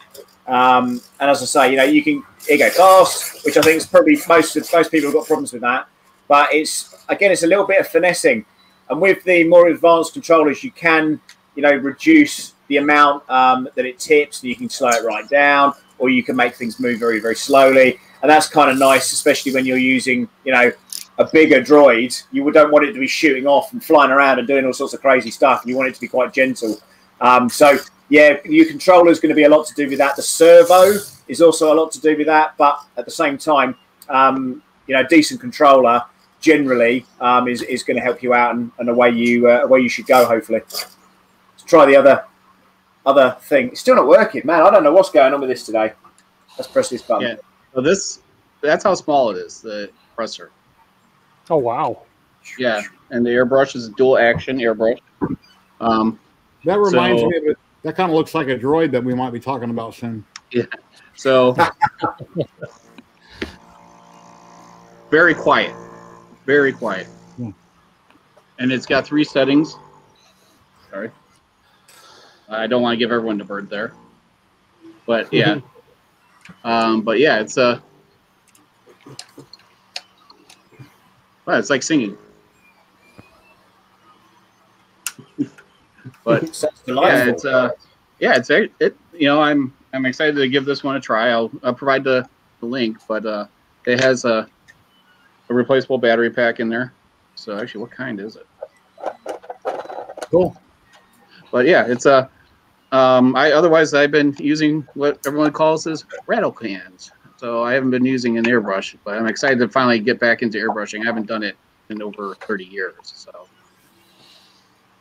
C: Um, and as I say, you know, you can here you go fast, which I think is probably most most people have got problems with that. But it's again, it's a little bit of finessing, and with the more advanced controllers, you can you know reduce the amount um, that it tips, and you can slow it right down, or you can make things move very very slowly, and that's kind of nice, especially when you're using you know a bigger droid. You don't want it to be shooting off and flying around and doing all sorts of crazy stuff. You want it to be quite gentle. Um, so yeah, your controller is going to be a lot to do with that. The servo is also a lot to do with that, but at the same time, um, you know, decent controller generally um, is, is going to help you out and, and away you uh, away you should go. Hopefully, try the other other thing. It's still not working, man. I don't know what's going on with this today. Let's press this button.
G: Yeah. so this, that's how small it is. The presser.
F: Oh wow.
G: Yeah, and the airbrush is a dual action airbrush. Um,
D: That reminds
G: So-
D: me of it. That kind of looks like a droid that we might be talking about soon. Yeah.
G: so (laughs) very quiet, very quiet,
D: Hmm.
G: and it's got three settings. Sorry, I don't want to give everyone the bird there, but (laughs) yeah, um, but yeah, it's a. Well, it's like singing. (laughs) but yeah, it's uh, yeah, it's a- it. You know, I'm I'm excited to give this one a try. I'll, I'll provide the, the link, but uh, it has a a replaceable battery pack in there. So actually, what kind is it?
D: Cool.
G: But yeah, it's a. Um, I otherwise I've been using what everyone calls as rattle cans. So I haven't been using an airbrush, but I'm excited to finally get back into airbrushing. I haven't done it in over 30 years. So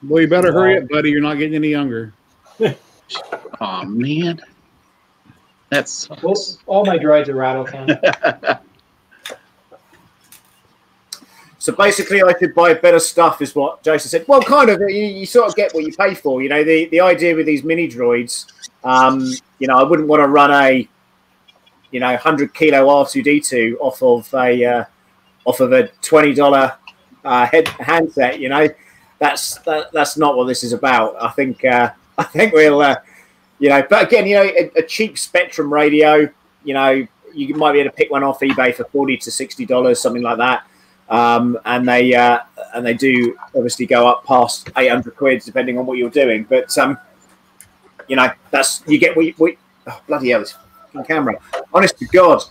D: Well, you better hurry up, buddy. You're not getting any younger.
G: oh man, that's
H: All, all my droids are rattle can. (laughs)
C: So basically, I could buy better stuff, is what Jason said. Well, kind of. You, you sort of get what you pay for. You know, the, the idea with these mini droids, um, you know, I wouldn't want to run a, you know, hundred kilo R two D two off of a uh, off of a twenty dollar uh, head handset. You know, that's that, that's not what this is about. I think uh, (laughs) I think we'll, uh, you know, but again, you know, a, a cheap Spektrum radio, you know, you might be able to pick one off eBay for forty to sixty dollars, something like that um, and they uh, and they do obviously go up past 800 quid depending on what you're doing but um, you know that's you get what you, what, oh, bloody hell this camera honest to god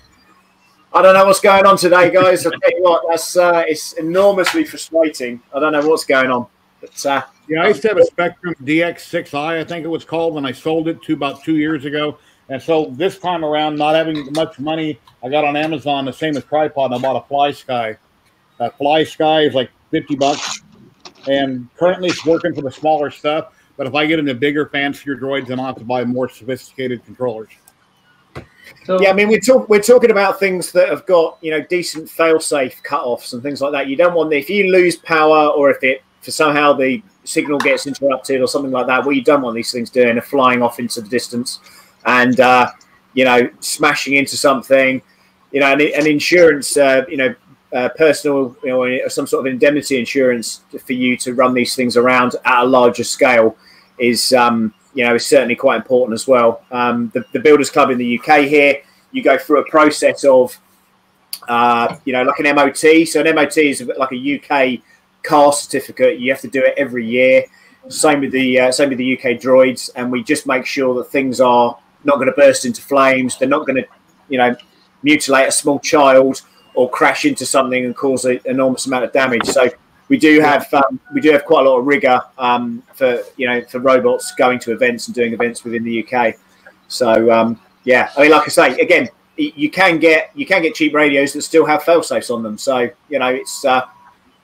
C: I don't know what's going on today guys I tell you what that's uh, it's enormously frustrating I don't know what's going on but uh,
D: Yeah, I used to have a Spektrum DX6i, I think it was called, and I sold it to about two years ago. And so this time around, not having much money, I got on Amazon the same as tripod, and I bought a FlySky. Uh, FlySky is like fifty bucks, and currently it's working for the smaller stuff. But if I get into bigger, fancier droids, then I'll have to buy more sophisticated controllers.
H: So
C: yeah I mean we're, talk, we're talking about things that have got you know decent fail-safe cut-offs and things like that you don't want if you lose power or if it for somehow the signal gets interrupted or something like that what you don't want these things doing are flying off into the distance and uh, you know smashing into something you know and, and insurance uh, you know uh, personal you know some sort of indemnity insurance for you to run these things around at a larger scale is um, you know is certainly quite important as well. Um, the, the Builders Club in the UK here, you go through a process of uh, you know like an MOT. So an MOT is like a UK car certificate. You have to do it every year. Same with the uh, same with the UK droids, and we just make sure that things are not going to burst into flames. They're not going to you know mutilate a small child or crash into something and cause an enormous amount of damage. So we do have um, we do have quite a lot of rigor um, for you know for robots going to events and doing events within the UK. So um, yeah, I mean, like I say, again, you can get you can get cheap radios that still have fail safes on them. So you know, it's uh,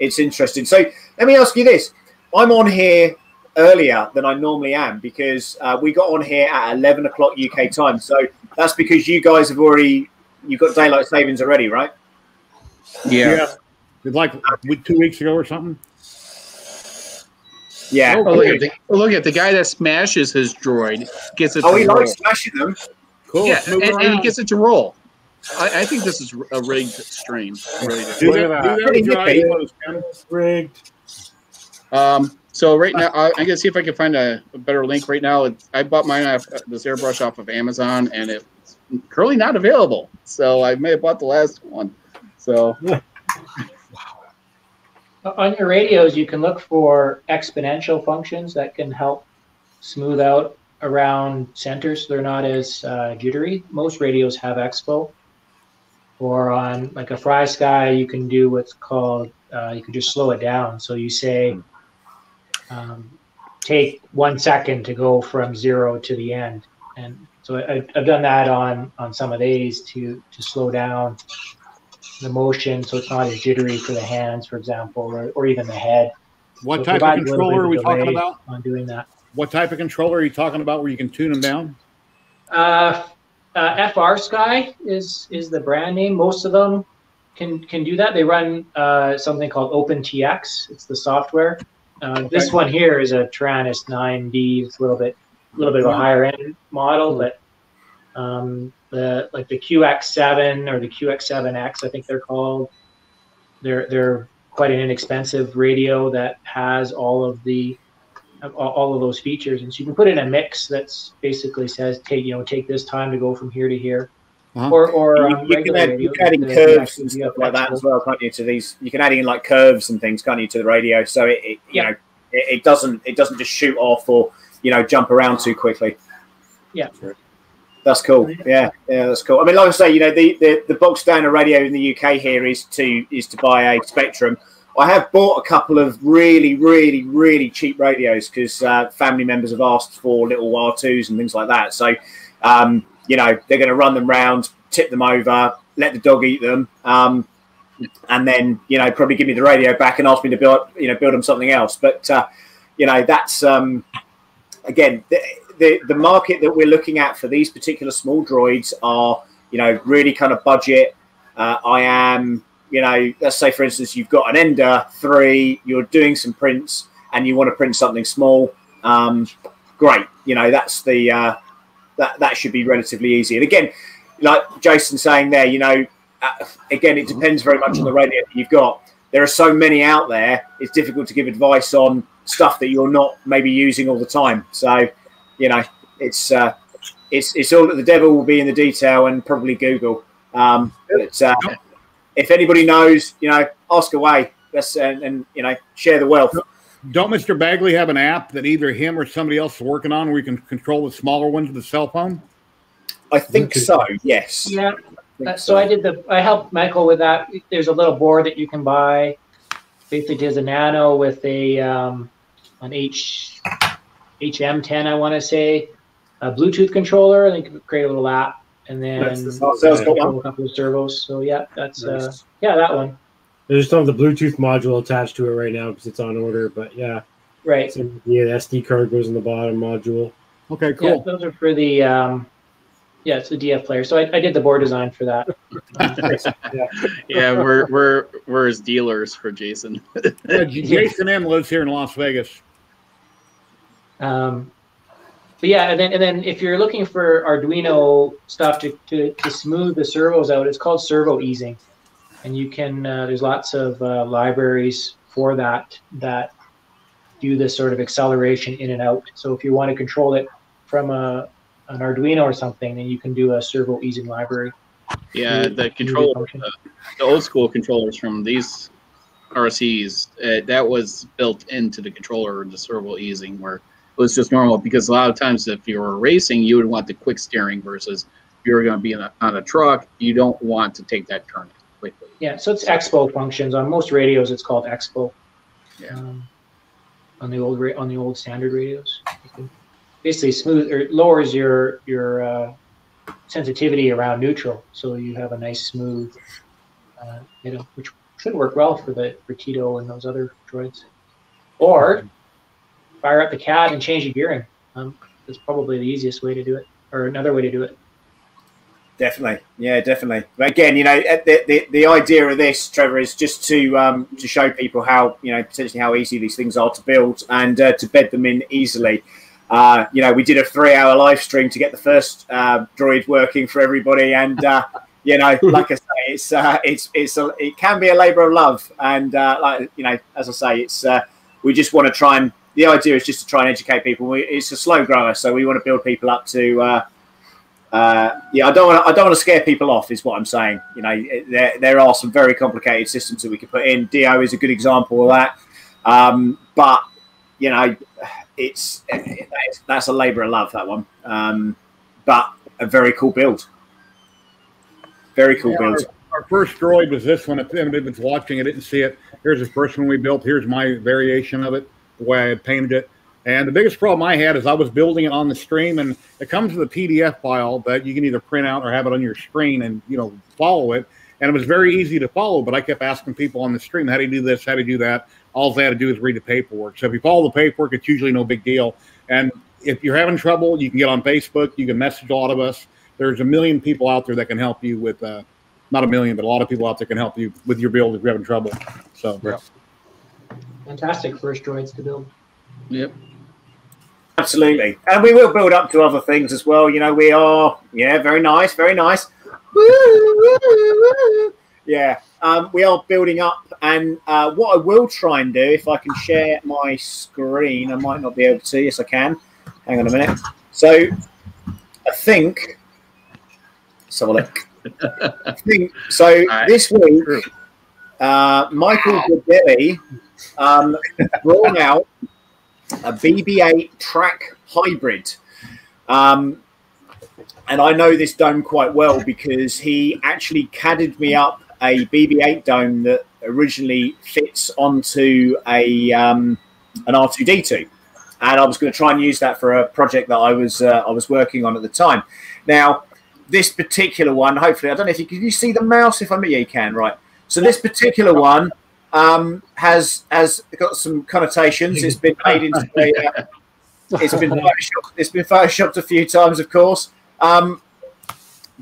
C: it's interesting. So let me ask you this: I'm on here earlier than I normally am because uh, we got on here at 11 o'clock UK time. So that's because you guys have already you've got daylight savings already, right?
G: Yeah.
D: It's like week- two weeks ago or something.
C: Yeah.
G: Oh, look, at the, oh, look at the guy that smashes his droid gets it.
C: Oh,
G: to
C: he
G: roll.
C: likes smashing them.
D: Cool.
G: Yeah, and, and he gets it to roll. I, I think this is a rigged stream. Really.
D: Do that, do
F: that.
D: that
C: Pretty
D: your eyes
C: nippy.
D: closed, Ken.
E: Rigged.
G: Um, so right now, I, I'm gonna see if I can find a, a better link. Right now, It's- I bought mine off this airbrush off of Amazon, and it's currently not available. So I may have bought the last one. So
H: On your radios, you can look for exponential functions that can help smooth out around centers. They're not as uh, jittery. Most radios have expo. Or on like a FrSky, you can do what's called, uh, you can just slow it down. So you say, um, take one second to go from zero to the end. And so I, I've done that on, on some of these to, to slow down the motion so it's not as jittery for the hands, for example, or, or even the head.
D: What
H: So
D: type of
H: provide a little
D: controller are we talking about?
H: On doing that.
D: What type of controller are you talking about where you can tune them down?
H: Uh, uh, FrSky is is the brand name. Most of them can can do that. They run uh, something called OpenTX. It's the software. Uh, This one here is a Taranis 9D. It's a little bit a little bit of a higher end model, but um, the like the QX7 or the QX7X, I think they're called. They're they're quite an inexpensive radio that has all of the all, all of those features, and so you can put in a mix that's basically says take you know take this time to go from here to here,
D: Uh-huh.
H: or or
C: You,
H: um,
C: you can add, you can add in
H: the- the
C: curves and stuff like that as well, can't you? To these, you can add in like curves and things, can't you, to the radio? So it, it you
H: Yeah.
C: know, it, it doesn't it doesn't just shoot off or you know jump around too quickly.
H: Yeah.
C: That's cool. Yeah, yeah, that's cool. I mean, like I say, you know, the, the, the box standard radio in the UK here is to is to buy a Spektrum. I have bought a couple of really, really, really cheap radios because uh, family members have asked for little R2s and things like that. So, um, you know, they're going to run them round, tip them over, let the dog eat them, um, and then you know probably give me the radio back and ask me to build you know build them something else. But uh, you know that's um, again the, the the market that we're looking at for these particular small droids are you know really kind of budget. Uh, I am you know let's say for instance you've got an Ender three, you're doing some prints and you want to print something small. Um, great, you know that's the uh, that that should be relatively easy. And again, like Jason saying there, you know, uh, again it depends very much on the radio that you've got. There are so many out there; it's difficult to give advice on stuff that you're not maybe using all the time. So, you know, it's uh, it's it's all that the devil will be in the detail and probably Google. Um, but uh, if anybody knows, you know, ask away. Let's and, and you know share the wealth.
D: Don't Mr. Baddeley have an app that either him or somebody else is working on where you can control the smaller ones with the cell phone?
C: I think so. Yes.
H: Yeah.
C: think
H: Uh, so I did the. I helped Michael with that. There's a little board that you can buy. Basically, does a nano with a um, an H HM10, I want to say, a Bluetooth controller, and you can create a little app, and then
C: the smart sales got
H: control
C: one.
H: a couple of servos. So yeah, that's uh, yeah, that one.
E: They just don't have the Bluetooth module attached to it right now because it's on order. But yeah,
H: Right.
E: so, yeah, the SD card goes in the bottom module.
D: Okay,
H: Yeah,
D: cool.
H: those are for the um, yeah, it's the DFPlayer. So I, I did the board design for that. (laughs)
G: yeah, we're we're we're his dealers for Jason.
D: Yeah, Jason M lives here in Las Vegas.
H: Um, but yeah, and then and then if you're looking for Arduino stuff to, to, to smooth the servos out, it's called servo easing, and you can uh, there's lots of uh, libraries for that that do this sort of acceleration in and out. So if you want to control it from a an Arduino or something, then you can do a servo easing library.
G: Yeah, the
H: Easy
G: controller, the, the old school controllers from these RCs, uh, that was built into the controller, the servo easing, where was just normal. Because a lot of times, if you were racing, you would want the quick steering versus if you're going to be in a, on a truck, you don't want to take that turn quickly.
H: Yeah, so it's Expo functions on most radios. It's called Expo.
G: Yeah.
H: Um, on the old on the old standard radios, basically smooth or lowers your your uh, sensitivity around neutral, so you have a nice smooth, uh, you know, which should work well for the for TE-DO and those other droids. Or fire up the CAD and change the gearing. Um, that's probably the easiest way to do it, or another way to do it.
C: Definitely, yeah, definitely. But again, you know, the, the, the idea of this, Trevor, is just to um, to show people how you know potentially how easy these things are to build and uh, to bed them in easily. Uh, you know, we did a three-hour live stream to get the first uh, droid working for everybody, and uh, (laughs) you know, like I say, it's uh, it's it's a, it can be a labour of love, and uh, like you know, as I say, it's uh, we just want to try and the idea is just to try and educate people. We, it's a slow grower, so we want to build people up to. Uh, uh, yeah, I don't want to. I don't want to scare people off. Is what I'm saying. You know, there there are some very complicated systems that we can put in. D-O is a good example of that. Um, but you know, it's, it's that's a labour of love that one. Um, but a very cool build. Very cool
D: Yeah,
C: build.
D: Our, our first droid was this one. If anybody's watching, I didn't see it. Here's the first one we built. Here's my variation of it, the way I had painted it. And the biggest problem I had is I was building it on the stream, and it comes with a PDF file that you can either print out or have it on your screen and you know follow it. And it was very easy to follow, but I kept asking people on the stream, "How do you do this? How do you do that?" All they had to do is read the paperwork. So if you follow the paperwork, it's usually no big deal. And if you're having trouble, you can get on Facebook. You can message a lot of us. There's a million people out there that can help you with. Uh, not a million, but a lot of people out there can help you with your build if you're having trouble. So
F: Yeah.
H: Fantastic first droids to build.
G: Yep.
C: Absolutely. And we will build up to other things as well. You know, we are, yeah, very nice, very nice. Woo, woo, woo. Yeah, um, we are building up. And uh, what I will try and do, if I can share my screen, I might not be able to. Yes, I can. Hang on a minute. So I think, let's have a look. I think, so
G: right.
C: this week,
G: True.
C: Uh, Michael Godelli um, brought out a BB-8 track hybrid. Um, and I know this dome quite well because he actually caddied me up a BB-8 dome that originally fits onto a um, an R2D2, and I was going to try and use that for a project that I was uh, I was working on at the time. Now, this particular one, hopefully, I don't know if you can you see the mouse. If I'm yeah, you can, right? So this particular one um, has has got some connotations. It's been made into a, uh, it's been photoshopped, it's been photoshopped a few times, of course, um,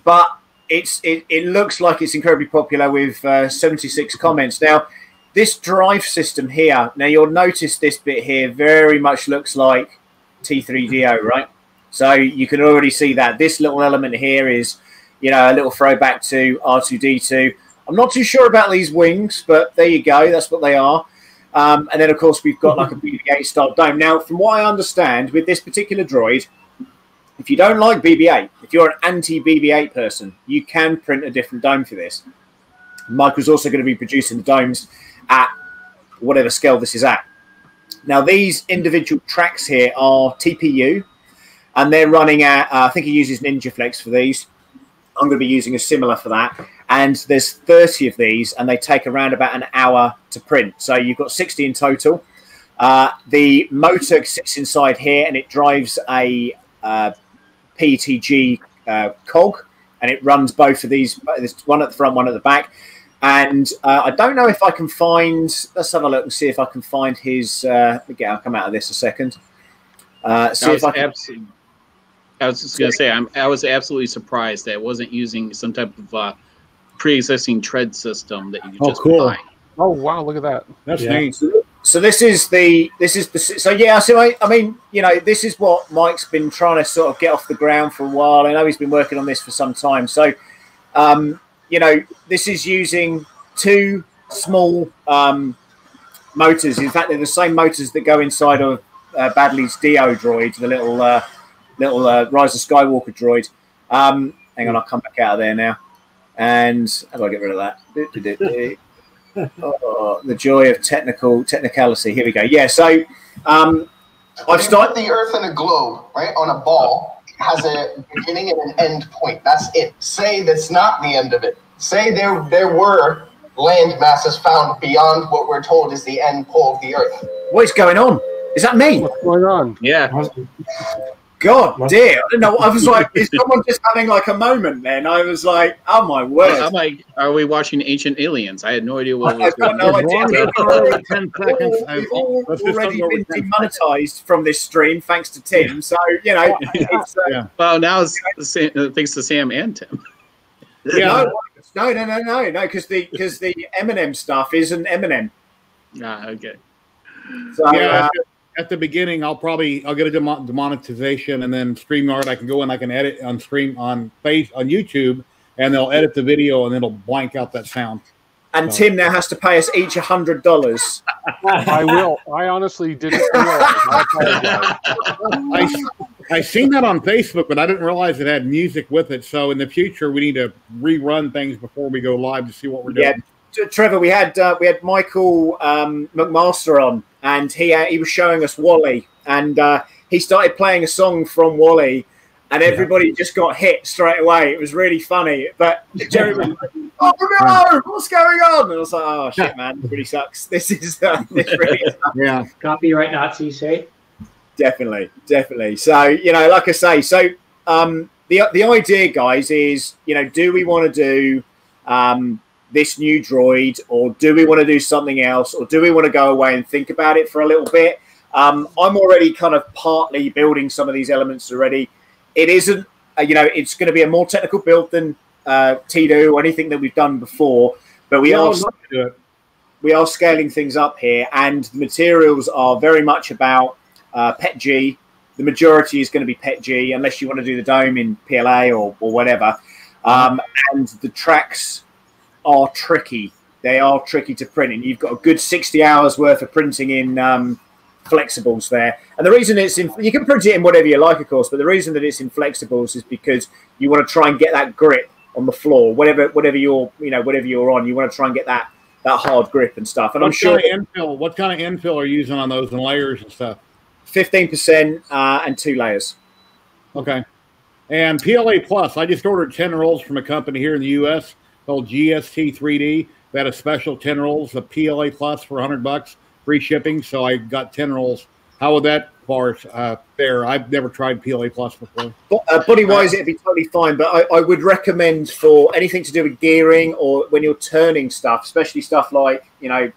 C: but it's it, it looks like it's incredibly popular with uh, 76 comments. Now, this drive system here. Now you'll notice this bit here very much looks like T3DO, right? So you can already see that this little element here is, you know, a little throwback to R2D2. I'm not too sure about these wings, but there you go. That's what they are. Um, and then, of course, we've got like a BB-8 style dome. Now, from what I understand, with this particular droid, if you don't like BB-8, if you're an anti-BB-8 person, you can print a different dome for this. Michael's also going to be producing the domes at whatever scale this is at. Now, these individual tracks here are TPU, and they're running at, uh, I think he uses NinjaFlex for these. I'm going to be using a similar for that. And there's 30 of these, and they take around about an hour to print. So you've got 60 in total. Uh, the motor sits inside here, and it drives a uh, PET G uh, cog, and it runs both of these. There's one at the front, one at the back. And uh, I don't know if I can find. Let's have a look and see if I can find his. Uh, again, I'll come out of this a second. Uh, see if I can.
G: I was just gonna say I'm I was absolutely surprised that it wasn't using some type of uh, pre-existing tread system that you could
D: Oh,
G: just
D: cool.
G: buy.
F: Oh wow, look at that.
D: that's
E: Yeah.
D: neat.
C: So this is the this is the so yeah. So I, I mean, you know, this is what Mike's been trying to sort of get off the ground for a while. I know he's been working on this for some time. So, um, you know, this is using two small um, motors. In fact, they're the same motors that go inside of uh, Baddeley's D-O droid, the little uh, little uh, Rise of Skywalker droid. Um, hang on, I'll come back out of there now. And how do I get rid of that? (laughs) Do, do, do, do. Oh, the joy of technical technicality. Here we go. Yeah. So um, I've started.
I: the Earth in a globe, right, on a ball, it has a beginning and an end point. That's it. Say that's not the end of it. Say there there were land masses found beyond what we're told is the end pole of the Earth.
C: What is going on? Is that me?
F: What's going on?
G: Yeah, (laughs)
C: God dear. I don't know. I was like, is someone just having like a moment then? I was like, oh my word.
G: I'm like, are we watching Ancient Aliens? I had no idea what was
C: I've got
G: going
C: no
G: on.
C: idea.
D: One hour, 10 seconds.
C: We've all
D: let's
C: already been demonetized from this stream thanks to Tim. So, you know, (laughs) it's, uh,
D: Yeah.
G: Well, now it's the same, uh, thanks to Sam and Tim.
D: Yeah.
C: no, no, no, no, no, because the because the Eminem stuff isn't Eminem.
G: Ah, okay.
C: So,
D: yeah,
C: uh,
D: at the- beginning, I'll probably I'll get a demo- demonetization, and then StreamYard I can go and I can edit on stream on face on YouTube, and they'll edit the video and it'll blank out that sound.
C: and Tim now has to pay us each a hundred dollars. (laughs)
F: I will. I honestly didn't realize. I apologize.
D: I I seen that on Facebook, but I didn't realize it had music with it. So in the future, we need to rerun things before we go live to see what we're doing.
C: Yeah, T- Trevor, we had uh, we had Michael um, McMaster on, and he uh, he was showing us WALL-E, and uh, he started playing a song from WALL-E, and everybody just got hit straight away. It was really funny, but Jerry was like, "Oh no, what's going on?" And I was like, "Oh shit, man, this really sucks. This is uh, this really sucks." (laughs)
D: Yeah.
H: Copyright Nazis, hey?
C: definitely, definitely. So you know, like I say, so um, the the idea, guys, is you know, do we want to do um, this new droid, or do we want to do something else, or do we want to go away and think about it for a little bit? Um, I'm already kind of partly building some of these elements already. It isn't, uh, you know, it's going to be a more technical build than uh, T2 or anything that we've done before, but we
D: I
C: are
D: would love to do it.
C: we are scaling things up here, and the materials are very much about uh, PET G. The majority is going to be PET G, unless you want to do the dome in PLA or, or whatever. Um, and the tracks are tricky. They are tricky to print, and you've got a good 60 hours worth of printing in um, flexibles there. And the reason it's in, you can print it in whatever you like, of course, but the reason that it's in flexibles is because you want to try and get that grip on the floor, whatever whatever you're you know whatever you're on, you want to try and get that that hard grip and stuff. And I'm sure
D: kind of infill? What kind of infill are you using on those and layers and stuff?
C: 15% uh, and two layers.
D: Okay. And PLA Plus, I just ordered 10 rolls from a company here in the US called GST 3D. They had a special 10 rolls of PLA Plus for 100 bucks, free shipping. So I got 10 rolls. How would that far uh, fare? I've never tried PLA Plus before.
C: Uh, body wise, it'd be totally fine, but I, I would recommend for anything to do with gearing or when you're turning stuff, especially stuff like you know,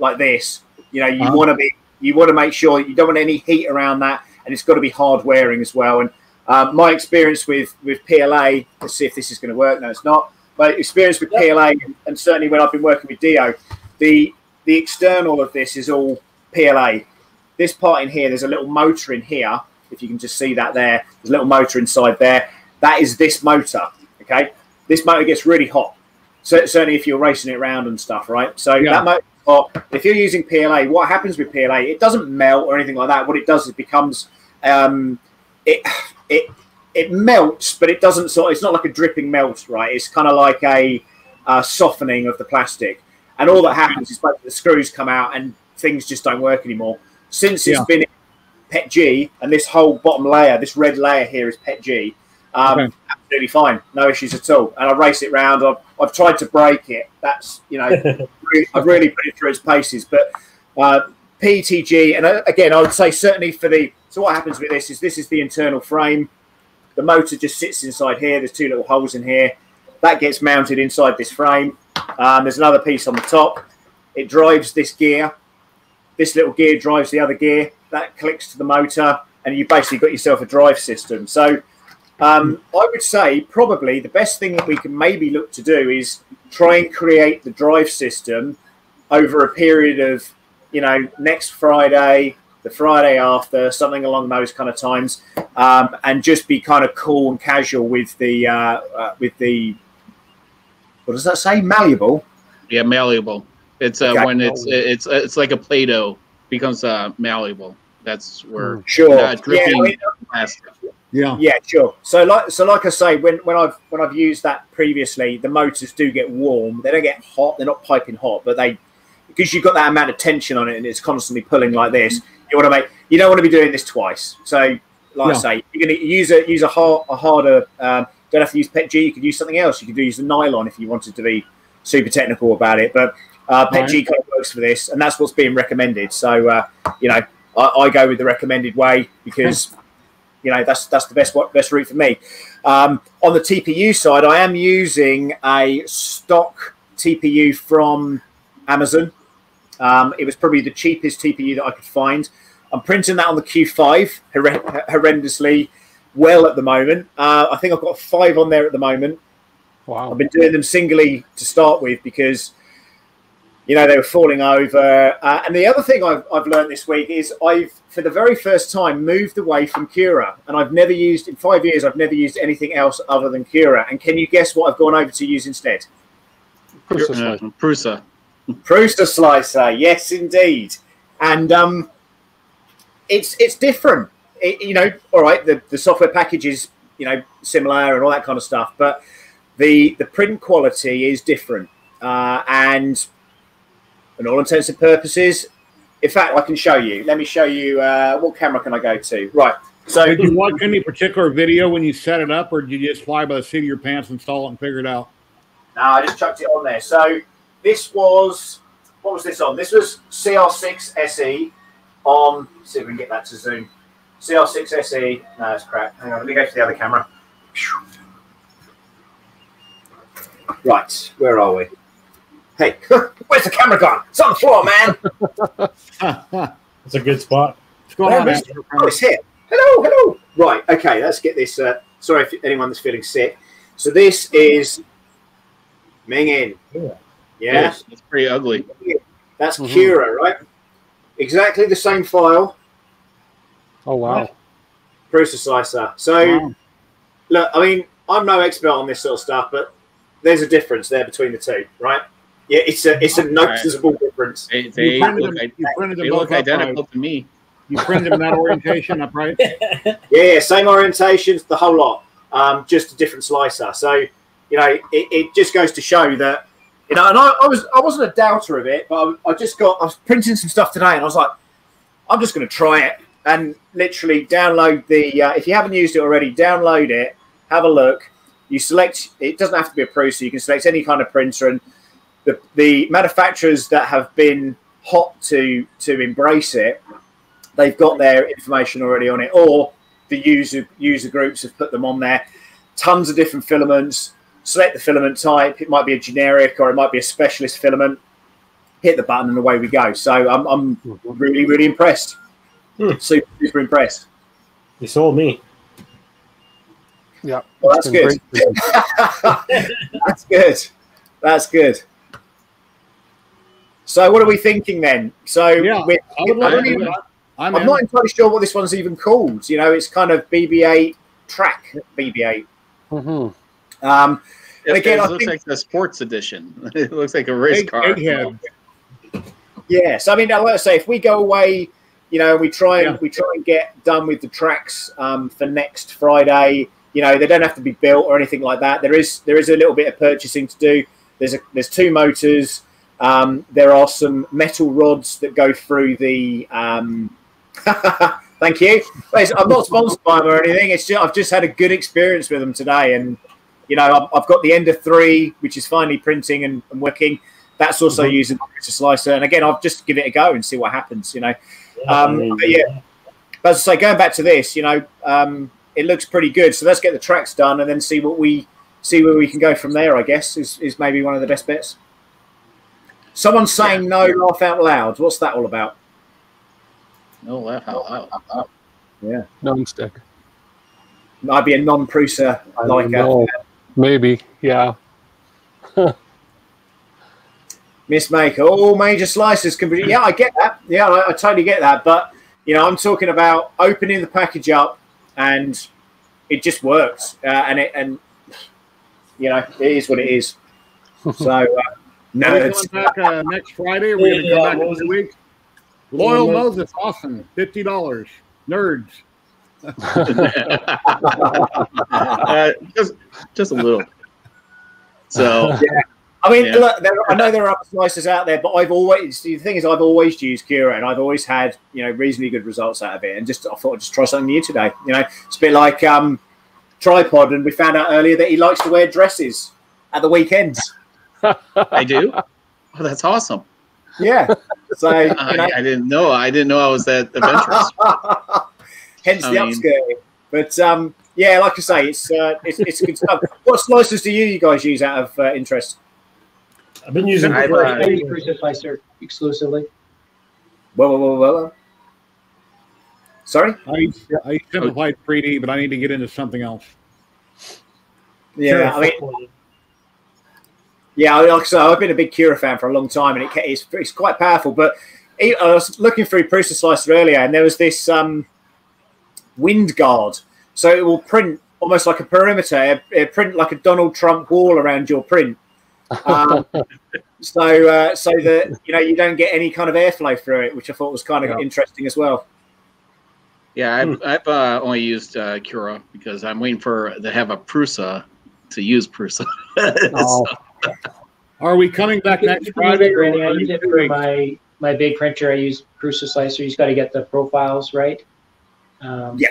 C: like this. You know, you
D: Uh-huh.
C: want to be, you want to make sure you don't want any heat around that, and it's got to be hard wearing as well. And um, my experience with with PLA, let's see if this is going to work. No, it's not. My experience with PLA, and, certainly when I've been working with D-O, the the external of this is all PLA. This part in here, there's a little motor in here. If you can just see that there, there's a little motor inside there. That is this motor. Okay, this motor gets really hot. So certainly if you're racing it around and stuff, right? So
D: Yeah.
C: that motor hot. If you're using PLA, what happens with PLA? It doesn't melt or anything like that. What it does is it becomes um, it it it melts, but it doesn't sort. It's not like a dripping melt, right? It's kind of like a uh, softening of the plastic. And all that happens is like the screws come out and things just don't work anymore. Since it's
D: Yeah.
C: been PET G and this whole bottom layer, this red layer here is PET G, um,
D: Okay.
C: absolutely fine, no issues at all. And I race it round. I've, I've tried to break it. That's you know, (laughs) really, I've really put it through its paces. But uh, PET G, and uh, again, I would say certainly for the. So what happens with this is this is the internal frame. The motor just sits inside here. There's two little holes in here. That gets mounted inside this frame. Um, there's another piece on the top. It drives this gear. This little gear drives the other gear. That clicks to the motor, and you've basically got yourself a drive system. So um, I would say probably the best thing that we can maybe look to do is try and create the drive system over a period of, you know, next Friday, the Friday after, something along those kind of times, um, and just be kind of cool and casual with the uh, uh, with the what does that say? Malleable.
G: Yeah, malleable. It's uh,
C: Okay.
G: when it's it's it's like a Play-Doh becomes uh, malleable. That's where
C: Sure.
G: not
C: Yeah, I
G: dripping
C: mean,
G: plastic.
D: Yeah.
C: Yeah, sure. So like so like I say, when, when I've when I've used that previously, the motors do get warm. They don't get hot. They're not piping hot, but they because you've got that amount of tension on it and it's constantly pulling like this. You want to make you don't want to be doing this twice. So like I say, you're going to use a use a hard a harder. Um, don't have to use PET G. You could use something else. You could use the nylon if you wanted to be super technical about it. But uh, PET G kind of works for this, and that's what's being recommended. So uh, you know, I, I go with the recommended way because you know that's that's the best what best route for me. Um, on the TPU side, I am using a stock TPU from Amazon. Um, it was probably the cheapest TPU that I could find. I'm printing that on the Q5 horre- horrendously well at the moment. Uh, I think I've got five on there at the moment.
F: Wow.
C: I've been doing them singly to start with because you know they were falling over. Uh, and the other thing I've, I've learned this week is I've for the very first time moved away from Cura, and I've never used in five years. I've never used anything else other than Cura. And can you guess what I've gone over to use instead?
F: Prusa
G: Uh. Prusa.
C: Prusa slicer, yes, indeed. And um, it's it's different. It, you know, all right, the, the software package is you know similar and all that kind of stuff, but the the print quality is different. Uh, and in all intents and purposes, in fact, I can show you. Let me show you. Uh, what camera can I go to? Right. So
D: Did you watch any particular video when you set it up, or did you just fly by the seat of your pants, install it, and figure it out?
C: No, I just chucked it on there. So this was what was this on? This was CR6 SE on. See if we can get that to zoom. CR6 SE. No, that's crap. Hang on, let me go to the other camera. Right, where are we? Hey, (laughs) where's the camera gone? It's on the floor, man.
E: It's a good spot.
D: What's going on,
C: Where
D: man?
C: Oh, it's here. Hello, hello. Right, okay, let's get this. Uh, sorry if anyone that's feeling sick. So this is Ming In.
E: Yeah.
C: Yeah.
G: It's, it's pretty ugly.
C: That's
F: Mhm.
C: Cura, right? Exactly the same file,
F: Oh wow.
C: Prusa Slicer. So,
D: Wow.
C: look, I mean, I'm no expert on this sort of stuff, but there's a difference there between the two, right? Yeah, it's a it's a noticeable difference.
G: They, they
D: printed
G: look,
D: them-
G: i-
D: you printed them
G: they look
D: both up,
G: identical to me.
D: You print them in that orientation, upright? (laughs)
C: Yeah, same orientations, the whole lot, um, just a different slicer. So, you know, it, it just goes to show that, you know, and I, I was I wasn't a doubter of it, but I, I just got I was printing some stuff today, and I was like, I'm just going to try it and literally download the. Uh, if you haven't used it already, download it, have a look. You select. It doesn't have to be a Prusa. You can select any kind of printer, and the the manufacturers that have been hot to to embrace it, they've got their information already on it, or the user user groups have put them on there. Tons of different filaments. Select the filament type. It might be a generic or it might be a specialist filament. Hit the button and away we go. So I'm, I'm really really impressed.
E: Hmm.
C: Super super impressed.
E: You sold me.
F: Yeah.
C: Well,
F: it's
C: good. (laughs) That's good. That's good. So what are we thinking then? So
D: Yeah,
C: we're, I'm,
D: I'm,
C: even,
D: I'm,
C: I'm not entirely sure what this one's even called. You know, it's kind of BB-8 track BB-8.
F: Mhm.
C: Um, And
G: It,
C: again,
G: it looks
C: think-
G: like the sports edition. (laughs) It looks like a race
D: Egg-
G: car.
D: egghead.
C: Yes, I mean, now, let's say if we go away, you know, we try and
D: Yeah.
C: we try and get done with the tracks um, for next Friday. You know, they don't have to be built or anything like that. There is there is a little bit of purchasing to do. There's a there's two motors. Um, there are some metal rods that go through the. Um, (laughs) thank you. I'm not sponsored by them or anything. It's just I've just had a good experience with them today, and you know I've, I've got the Ender three, which is finally printing and, and working. That's also using the slicer, and again, I'll just give it a go and see what happens. You know, Um, but yeah. but as I say, going back to this, you know, um, it looks pretty good. So let's get the tracks done and then see what we see where we can go from there. I guess is, is maybe one of the best bets. Someone's saying no, laugh out loud. What's that all about?
G: No laugh out loud. Yeah.
F: Non-stick.
C: Might be a non-Prusa
F: I
C: like
F: don't know. Maybe. Yeah. (laughs)
C: Miss Maker. All major slices can be. Yeah, I get that. Yeah, I, I totally get that. But you know, I'm talking about opening the package up and it just works. Uh, and it and you know, it is what it is. (laughs) So uh,
D: Are we
C: nerds.
D: coming back uh, next Friday? Are we going to
E: Yeah,
D: come back
E: Moses.
D: next week? Loyal Moses, awesome. Fifty dollars. Nerds.
G: Uh, just, just a little. So
C: I mean,
G: Yeah.
C: look, there, I know there are other slices out there, but I've always the thing is I've always used Cura and I've always had you know reasonably good results out of it. And just I thought I'd just try something new today. You know, it's a bit like um, tripod, and we found out earlier that he likes to wear dresses at the weekends. (laughs)
G: I do. Oh, that's awesome.
C: Yeah, so (laughs) you
G: I,
C: know,
G: I didn't know. I didn't know I was that adventurous. (laughs)
C: hence
G: I
C: the
G: mean-
C: upskirting. But um, yeah, like I say, it's uh, it's, it's good stuff. (laughs) What slicers do you, you guys use out of uh, interest?
E: I've been using.
G: I've, uh,
H: I use Slicer exclusively.
C: Whoa, whoa, whoa, whoa, whoa. Sorry.
D: I, I simplified 3D, but I need to get into something else.
C: Yeah, I mean, yeah, like I say, I've been a big Cura fan for a long time, and it, it's, it's quite powerful. But I was looking through Prusa Slicer earlier, and there was this um, wind guard. So it will print almost like a perimeter, it, it print like a Donald Trump wall around your print. Um, (laughs) so uh, so that you know you don't get any kind of airflow through it, which I thought was kind of
F: Yeah.
C: interesting as well.
G: Yeah, I've, I've uh, only used uh, Cura because I'm waiting for to have a Prusa to use Prusa. (laughs)
F: Oh,
D: Are we coming back next
H: can
D: Friday?
H: it, I
D: or
H: use it for my my big printer. I use Prusa Slicer. You've got to get the profiles right. Um,
C: Yeah.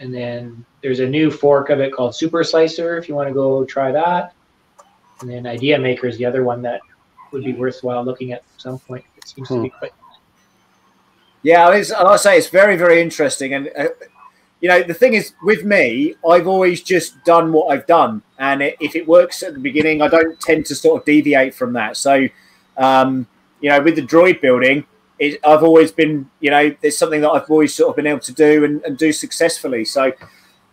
H: And then there's a new fork of it called SuperSlicer. If you want to go try that. And then ideaMaker is the other one that would be worthwhile looking at at some point. It seems to be quite.
C: Yeah, it's, like I say, it's very, very interesting. And, uh, you know, the thing is, with me, I've always just done what I've done. And it, if it works at the beginning, I don't tend to sort of deviate from that. So, um, you know, with the droid building, it, I've always been, you know, there's something that I've always sort of been able to do and, and do successfully. So,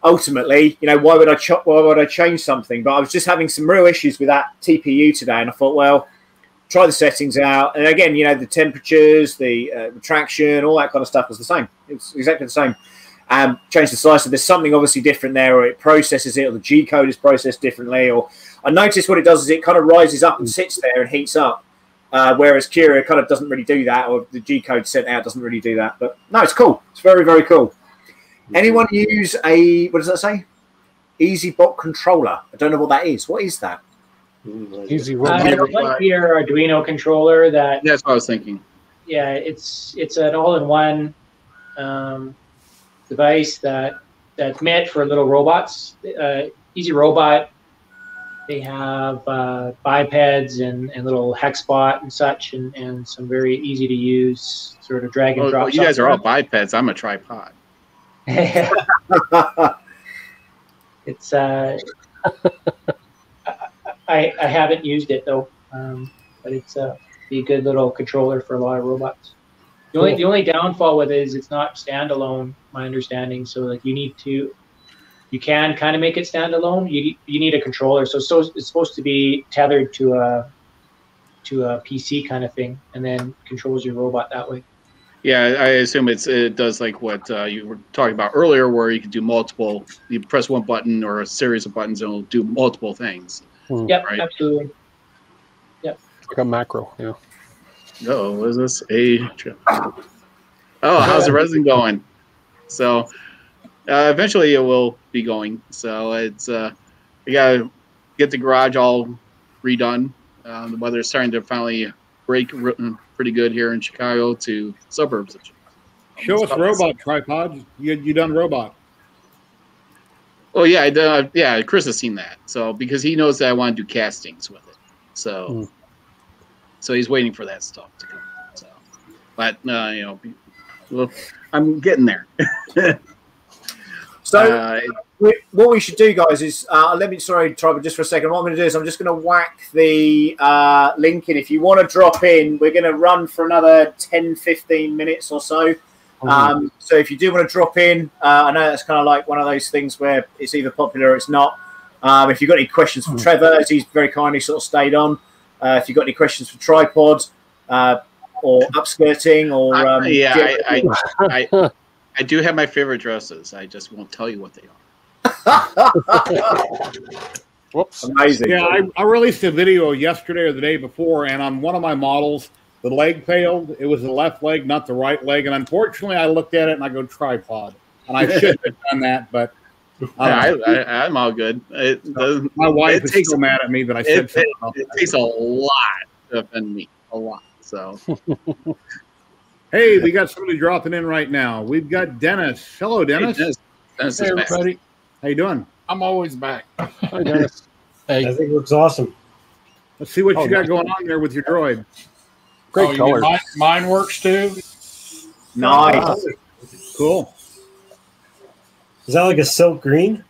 C: ultimately, you know, why would I ch- why would I change something? But I was just having some real issues with that TPU today, and I thought, well, try the settings out. And again, you know, the temperatures, the, uh, the traction, all that kind of stuff was the same. It's exactly the same. Um, change the slicer. There's something obviously different there, or it processes it, or the G code is processed differently. Or I notice what it does is it kind of rises up and sits there and heats up. Uh, whereas Cura kind of doesn't really do that, or the G code sent out doesn't really do that. But no, it's cool. It's very, very cool. Anyone use a what does that say? EasyBot controller. I don't know what that is. What is that?
F: easy
H: Uh,
F: robot.
H: it's like your Arduino controller that
G: That's what I was thinking.
H: yeah, it's it's an all-in-one um, device that that's meant for little robots. Uh, EZ-Robot. They have uh, bipeds and, and little hexbot and such, and, and some very easy to use sort of drag and
G: Oh,
H: drop.
G: you guys are all bipeds. I'm a tripod. (laughs)
H: it's uh, (laughs) I I haven't used it though, um, but it's uh, be a good little controller for a lot of robots. The only the only downfall with it is it's not standalone. My understanding, so like you need to, you can kind of make it standalone. You you need a controller, so so it's supposed to be tethered to a to a PC kind of thing, and then controls your robot that way.
G: Yeah, I assume it's it does like what uh, you were talking about earlier, where you can do multiple. You press one button or a series of buttons, and it'll do multiple things.
H: Yep,
G: Right.
H: absolutely.
F: Like a macro, yeah.
G: Oh, what is this? A. Oh, how's the resin going? So, uh, eventually it will be going. So it's uh, we gotta get the garage all redone. Um, the weather's starting to finally break r- pretty good here in Chicago to suburbs. of
D: Show us robot tripod. You you done robot?
G: Oh yeah, I, uh, yeah. Chris has seen that. So because he knows that I want to do castings with it, so
F: Hmm.
G: so he's waiting for that stuff to come. So, but uh, you know, well, I'm getting there. (laughs)
C: So
G: Uh,
C: we, what we should do, guys, is uh, let me sorry, Trevor, just for a second. What I'm going to do is I'm just going to whack the uh, link in. If you want to drop in, we're going to run for another 10, 15 minutes or so. Um, so if you do want to drop in, uh, I know that's kind of like one of those things where it's either popular or it's not. Um, if you've got any questions for Trevor, as he's very kindly sort of stayed on. Uh, if you've got any questions for tripod uh, or upskirting or
G: I-
C: um,
G: yeah, I, I, I, I do have my favorite dresses. I just won't tell you what they are. (laughs)
F: Whoops.
C: amazing.
D: Yeah, I, I released a video yesterday or the day before, and on one of my models, the leg failed. It was the left leg, not the right leg, and unfortunately, I looked at it and I go tripod, and I should have done that, but (laughs)
G: I,
D: uh,
G: I, I'm all good. It doesn't.
D: my wife
G: it
D: is
G: takes-
D: still mad at me that I said
G: It, it, it takes a lot to offend me. A lot. So (laughs)
D: Hey, we got somebody dropping in right now. We've got Dennis. Hello, Dennis.
G: Hey, Dennis, Dennis
J: Hey,
G: is back.
J: everybody.
D: How you doing?
J: I'm always back.
F: Hi, (laughs) Dennis.
E: I
J: Hey,
E: think it looks awesome.
D: Let's see what
F: Oh,
D: you got
F: nice.
D: going on there with your droid.
F: Great
J: oh,
F: color.
J: Mine, mine works too.
C: Nice. Ah.
D: Cool.
E: Is that like a silk green?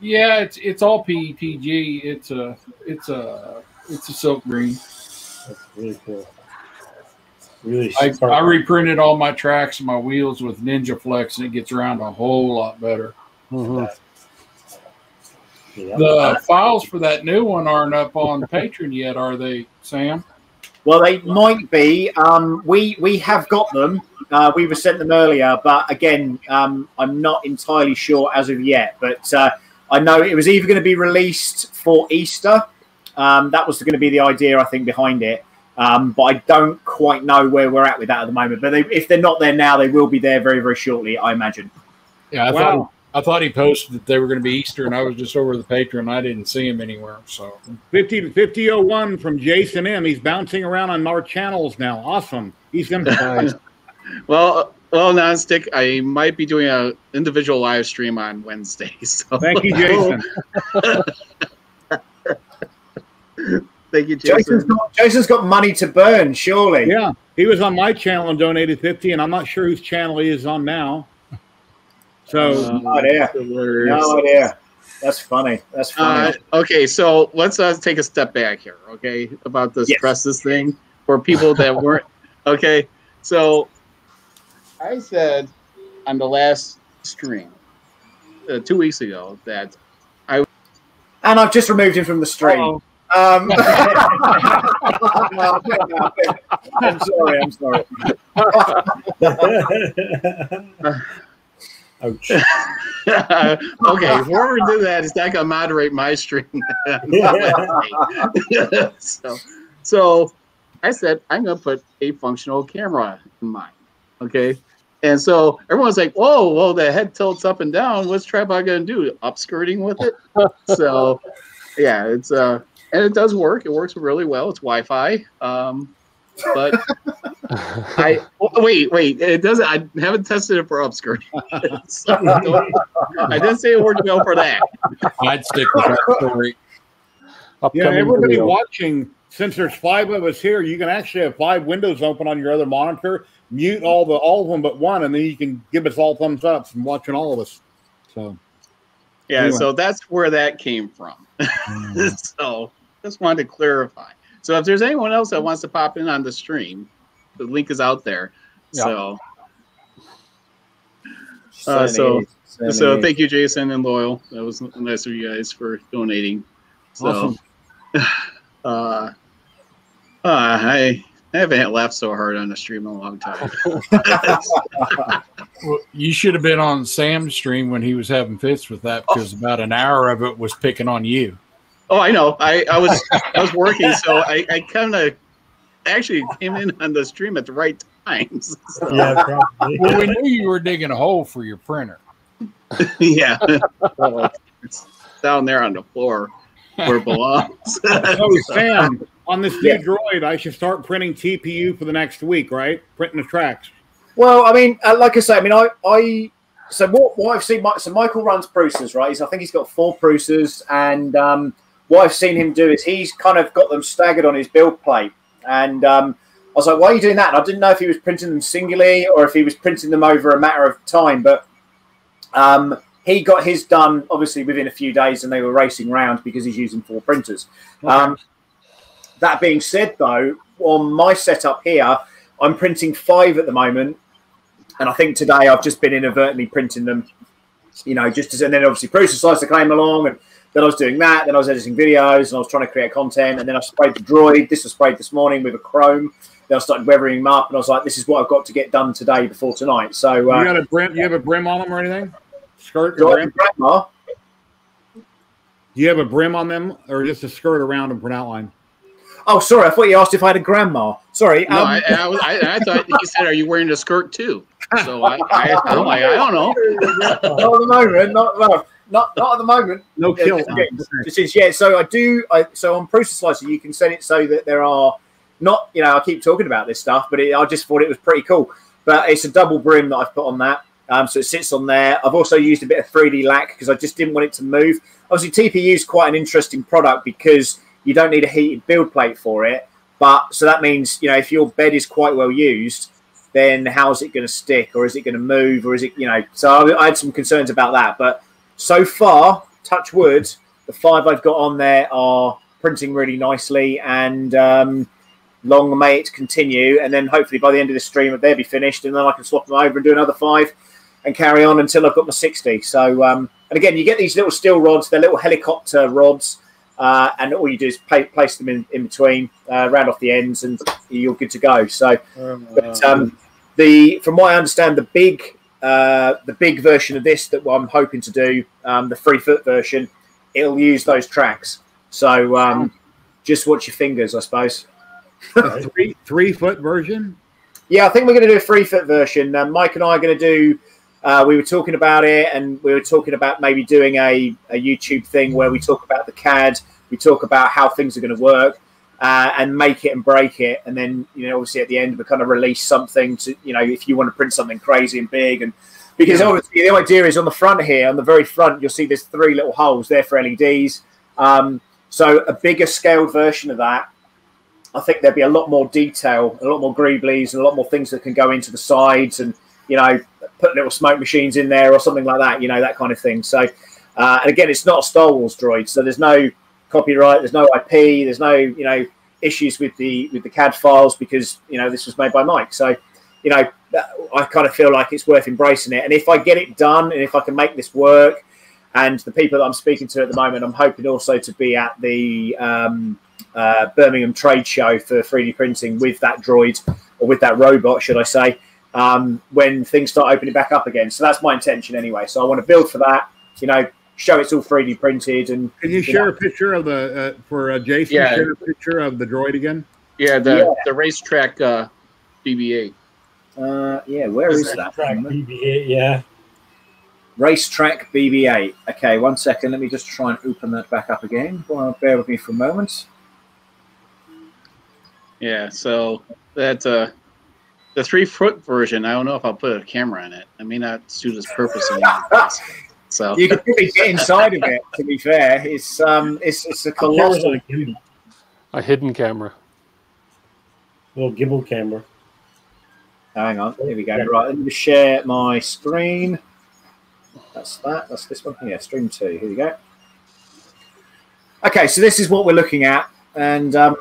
J: Yeah, it's it's all PETG. It's a it's a it's a silk green.
E: That's really cool. Really
J: I. I reprinted all my tracks and my wheels with NinjaFlex, and it gets around a whole lot better.
F: Mhm.
E: Yeah.
J: The files for that new one aren't up on Patreon yet, are they, Sam?
C: Well, they might be. Um, we we have got them. Uh, we were sent them earlier, but again, um, I'm not entirely sure as of yet. But uh, I know it was either going to be released for Easter. Um, that was going to be the idea, I think, behind it. Um, but I don't quite know where we're at with that at the moment. But they, if they're not there now, they will be there very, very shortly, I imagine.
J: Yeah, I
D: Wow.
J: thought I thought he posted that they were going to be Easter, and I was just over the Patreon. I didn't see him anywhere. So
D: 50 5001 from Jason M. He's bouncing around on our channels now. Awesome. He's going to. (laughs)
G: Well, well, nonstick. I might be doing a individual live stream on Wednesday. (laughs) So
D: Thank you, Jason. (laughs)
G: Thank you,
C: Jason's
G: Jason.
C: got, Jason's got money to burn, surely.
D: Yeah, he was on my channel and donated 50, and I'm not sure whose channel he is on now. So,
G: Um,
C: No idea.
G: hilarious.
C: No idea. That's funny. That's
G: Uh,
C: funny.
G: okay, so let's uh, take a step back here, okay, about this
C: Yes.
G: Presses thing for people that weren't. (laughs) Okay, so I said on the last stream uh, two weeks ago that I.
C: and I've just removed him from the stream. Um, (laughs) (laughs) I'm sorry. I'm sorry. (laughs)
E: Ouch.
G: okay, before we do that, is that, not gonna moderate my stream. so, so I said I'm gonna put a functional camera in mine. Okay, and so everyone's like, "Whoa, whoa, the head tilts up and down. What's tripod gonna do? Upskirting with it?" so, yeah, it's uh, and it does work. It works really well. It's Wi-Fi. Um, but I (laughs) oh, wait, wait. It doesn't. I haven't tested it for upskirting. (laughs) So, don't- I didn't say it worked well for that.
J: I'd stick with that story.
D: yeah, everybody
F: video.
D: watching, since there's five of us here, you can actually have five windows open on your other monitor, mute all the all of them but one, and then you can give us all thumbs ups from watching all of us. So,
G: Yeah,
D: Anyway.
G: so that's where that came from. (laughs) so just wanted to clarify. So if there's anyone else that wants to pop in on the stream, the link is out there.
F: Yeah.
G: So Uh, so- so thank you, Jason and Loyal. That was nice of you guys for donating. So
D: Awesome. (laughs)
G: uh, uh, I I haven't laughed so hard on the stream in a long time. (laughs)
J: Well, you should have been on Sam's stream when he was having fits with that because about an hour of it was picking on you.
G: Oh, I know. I, I was I was working, so I, I kind of actually came in on the stream at the right times. So, (laughs)
E: yeah, probably.
J: Well, we knew you were digging a hole for your printer. (laughs)
G: yeah. It's (laughs) down there on the floor where it belongs.
D: oh, Sam, on this new
C: Yeah.
D: droid, I should start printing TPU for the next week, right? Printing the tracks.
C: Well, I mean, uh, like I say, I mean, I, I, so what, what I've seen, so Michael runs Prusa's, right? He's, I think he's got four Prusa's, and um, what I've seen him do is he's kind of got them staggered on his build plate, and um, I was like, why are you doing that? And I didn't know if he was printing them singly or if he was printing them over a matter of time, but um, he got his done obviously within a few days, and they were racing round because he's using four printers. Um, that being said, though, on my setup here, I'm printing five at the moment, and I think today I've just been inadvertently printing them. You know, just as and then obviously Bruce decides to claim along, and then I was doing that. Then I was editing videos, and I was trying to create content, and then I sprayed the droid. This was sprayed this morning with a chrome. Then I started weathering them up, and I was like, "This is what I've got to get done today before tonight." So,
D: You
C: uh,
D: got a brim? You have a brim on them or anything? Skirt
C: do
D: or brim?
C: grandma?
D: Do you have a brim on them, or just a skirt around them for an outline?
C: Oh, sorry, I thought you asked if I had a grandma. Sorry.
G: no,
C: um,
G: I, I, was, I, I thought you said, "Are you wearing a skirt too?" So I, I, I'm like, I don't know. (laughs)
C: not at the moment. Not no, not not at the moment.
D: No
C: Yeah,
D: kill.
C: just- This yeah. So I do. I so on PrusaSlicer, you can set it so that there are not. You know, I keep talking about this stuff, but it, I just thought it was pretty cool. But it's a double brim that I've put on that. Um, so it sits on there. I've also used a bit of 3DLac because I just didn't want it to move. Obviously, TPU is quite an interesting product because you don't need a heated build plate for it. But so that means you know if your bed is quite well used, then how's it going to stick, or is it going to move, or is it you know? So I, I had some concerns about that, but so far, touch wood, the five I've got on there are printing really nicely, and um, long may it continue. And then hopefully by the end of the stream, they'll be finished, and then I can swap them over and do another five and carry on until I've got my 60. So, um, and again, you get these little steel rods, they're little helicopter rods, uh, and all you do is pla place them in, in between, uh, round off the ends, and you're good to go. So, but um, the from what I understand, the big uh, the big version of this that I'm hoping to do, um, the three foot version, it'll use those tracks. So, um, just watch your fingers, I suppose. (laughs)
D: three three foot version.
C: Yeah, I think we're going to do a three foot version. Um, Mike and I are going to do. Uh, we were talking about it, and we were talking about maybe doing a, a YouTube thing where we talk about the CAD, we talk about how things are going to work, uh, and make it and break it, and then you know obviously at the end we kind of release something to you know if you want to print something crazy and big, and because
D: Yeah.
C: obviously the idea is on the front here, on the very front, you'll see there's three little holes there for LEDs. Um, so a bigger scaled version of that I think there'd be a lot more detail, a lot more greeblies, and a lot more things that can go into the sides, and you know, put little smoke machines in there or something like that. You know, that kind of thing. So, uh, and again, it's not a Star Wars droid, so there's no copyright, there's no IP, there's no you know issues with the with the CAD files because you know this was made by Mike. So, you know, I kind of feel like it's worth embracing it. And if I get it done, and if I can make this work, and the people that I'm speaking to at the moment, I'm hoping also to be at the um, uh, Birmingham trade show for 3D printing with that droid or with that robot, should I say, um, when things start opening back up again. So that's my intention anyway. So I want to build for that, you know, show it's all 3D printed and
D: Can you share a picture of the uh, for uh, Jason?
G: Yeah.
D: Share a picture of the droid again.
G: Yeah, the
C: Yeah.
G: the racetrack uh, BB-8.
C: uh, yeah, where is that?
E: Track BB-8, yeah.
C: Racetrack BB-8. Okay, one second. Let me just try and open that back up again. Well, bear with me for a moment.
G: Yeah, so that's uh, the three foot version. I don't know if I'll put a camera in it. I may not suit its purpose anymore. (laughs) So
C: You can probably get inside of it. To be fair, it's um, it's it's a colossal.
E: Gimbal,
F: A hidden camera.
E: little gimbal camera.
C: Hang on, here we go. Right, let me share my screen. That's that. That's this one. Yeah, stream two. Here we go. Okay, so this is what we're looking at, and um,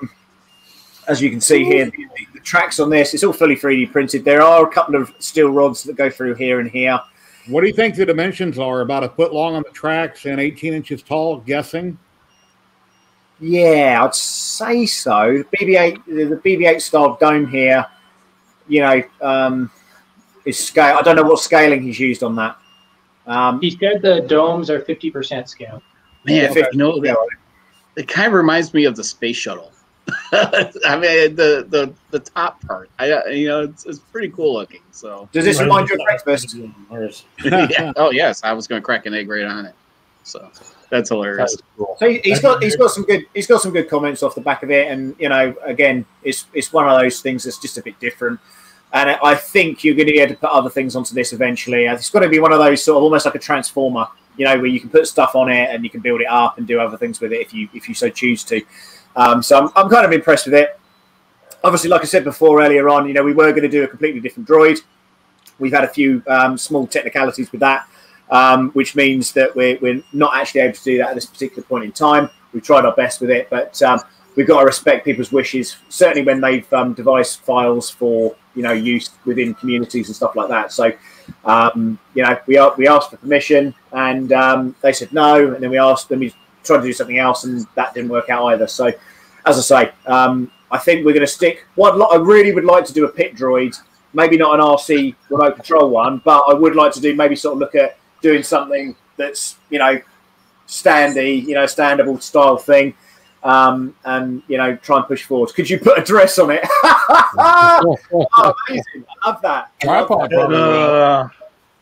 C: as you can see here, the, the tracks on this, it's all fully 3D printed. There are a couple of steel rods that go through here and here.
D: What do you think the dimensions are? About a foot long on the tracks and 18 inches tall. Guessing.
C: Yeah, I'd say so. BB-8, the BB-8 style dome here, you know, um, is scale. I don't know what scaling he's used on that. Um,
H: He said the domes are 50% scale.
G: man,
C: Okay.
G: you know,
C: yeah,
G: it kind of reminds me of the space shuttle. (laughs) I mean, the the the top part. I uh, you know, it's, it's pretty cool looking. So
C: does this remind you of breakfast? (laughs) (laughs)
G: Yeah. Oh yes, I was going to crack an egg right on it. So that's hilarious.
C: So he- he's got he's got some good he's got some good comments off the back of it, and you know, again, it's it's one of those things that's just a bit different. And I I think you're going to be able to put other things onto this eventually. It's got to be one of those sort of almost like a transformer, you know, where you can put stuff on it and you can build it up and do other things with it if you if you so choose to. Um, so I'm, I'm kind of impressed with it. Obviously, like I said before earlier on, you know, we were going to do a completely different droid. We've had a few um, small technicalities with that, um, which means that we're, we're not actually able to do that at this particular point in time. We've tried our best with it, but um, we've got to respect people's wishes, certainly when they've um, devised files for you know use within communities and stuff like that. So, um, you know, we are, we asked for permission, and um, they said no, and then we asked them. Tried to do something else, and that didn't work out either. So, as I say, um, I think we're going to stick. What I really would like to do a pit droid, maybe not an RC remote control one, but I would like to do maybe sort of look at doing something that's you know standy, you know, standable style thing, um, and you know, try and push forward. Could you put a dress on it? (laughs) oh, amazing! I love that. I love
J: Tripod
C: that.
G: Uh,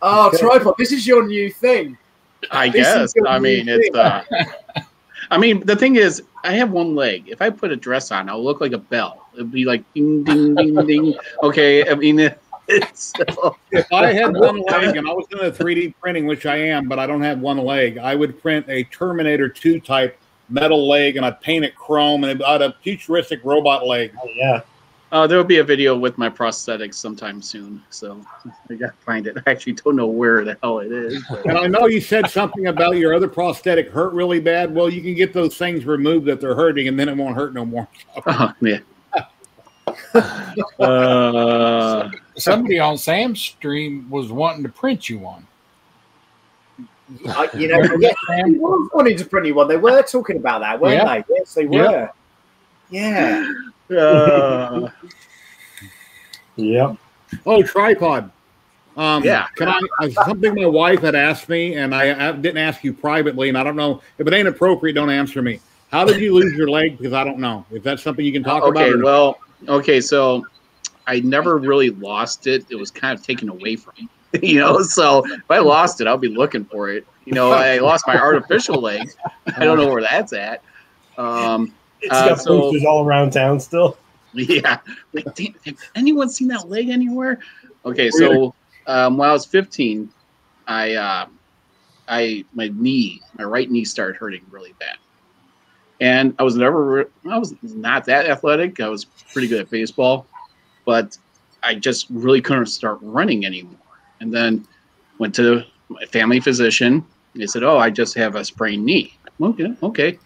C: Oh, tripod! This is your new thing.
G: I guess. I mean, it's. Uh, I mean, the thing is, I have one leg. If I put a dress on, I'll look like a bell. It'd be like ding, ding, ding, ding. Okay, I mean, it- (laughs) it's.
D: If I had one (laughs) leg and I was doing a 3D printing, which I am, but I don't have one leg, I would print a Terminator 2 type metal leg and I'd paint it chrome and I'd have a futuristic robot leg.
E: Oh, yeah.
G: Uh, there will be a video with my prosthetics sometime soon, so I gotta find it. I actually don't know where the hell it is. but-
D: And I know you said something about your other prosthetic hurt really bad. Well, you can get those things removed that they're hurting, and then it won't hurt no more. (laughs)
G: Oh, yeah. (laughs) uh,
J: Somebody on Sam's stream was wanting to print you one.
C: I, you know, (laughs) yes, they was wanting to print you one. They were talking about that, weren't
J: Yeah.
C: they? Yes, they were. Yeah.
G: Uh, (laughs)
E: Yep.
D: Oh, tripod. Um,
G: Yeah.
D: Can I? Something my wife had asked me, and I, I didn't ask you privately, and I don't know if it ain't appropriate. Don't answer me. How did you lose your leg? Because I don't know. If that's something you can talk about.
G: okay,
D: or not.
G: well, okay, so I never really lost it. It was kind of taken away from me. (laughs) You know, so if I lost it, I'll be looking for it. You know, I lost my artificial leg. I don't know where that's at. Um,
E: It's
G: Uh,
E: got
G: so-
E: posters all around town still. (laughs)
G: Yeah. Like, damn, have anyone seen that leg anywhere? Okay, so um, when I was 15, I, uh, I, my knee, my right knee started hurting really bad, and I was never, I was not that athletic. I was pretty good at baseball, but I just really couldn't start running anymore. And then went to my family physician. They said, "Oh, I just have a sprained knee." Okay, okay,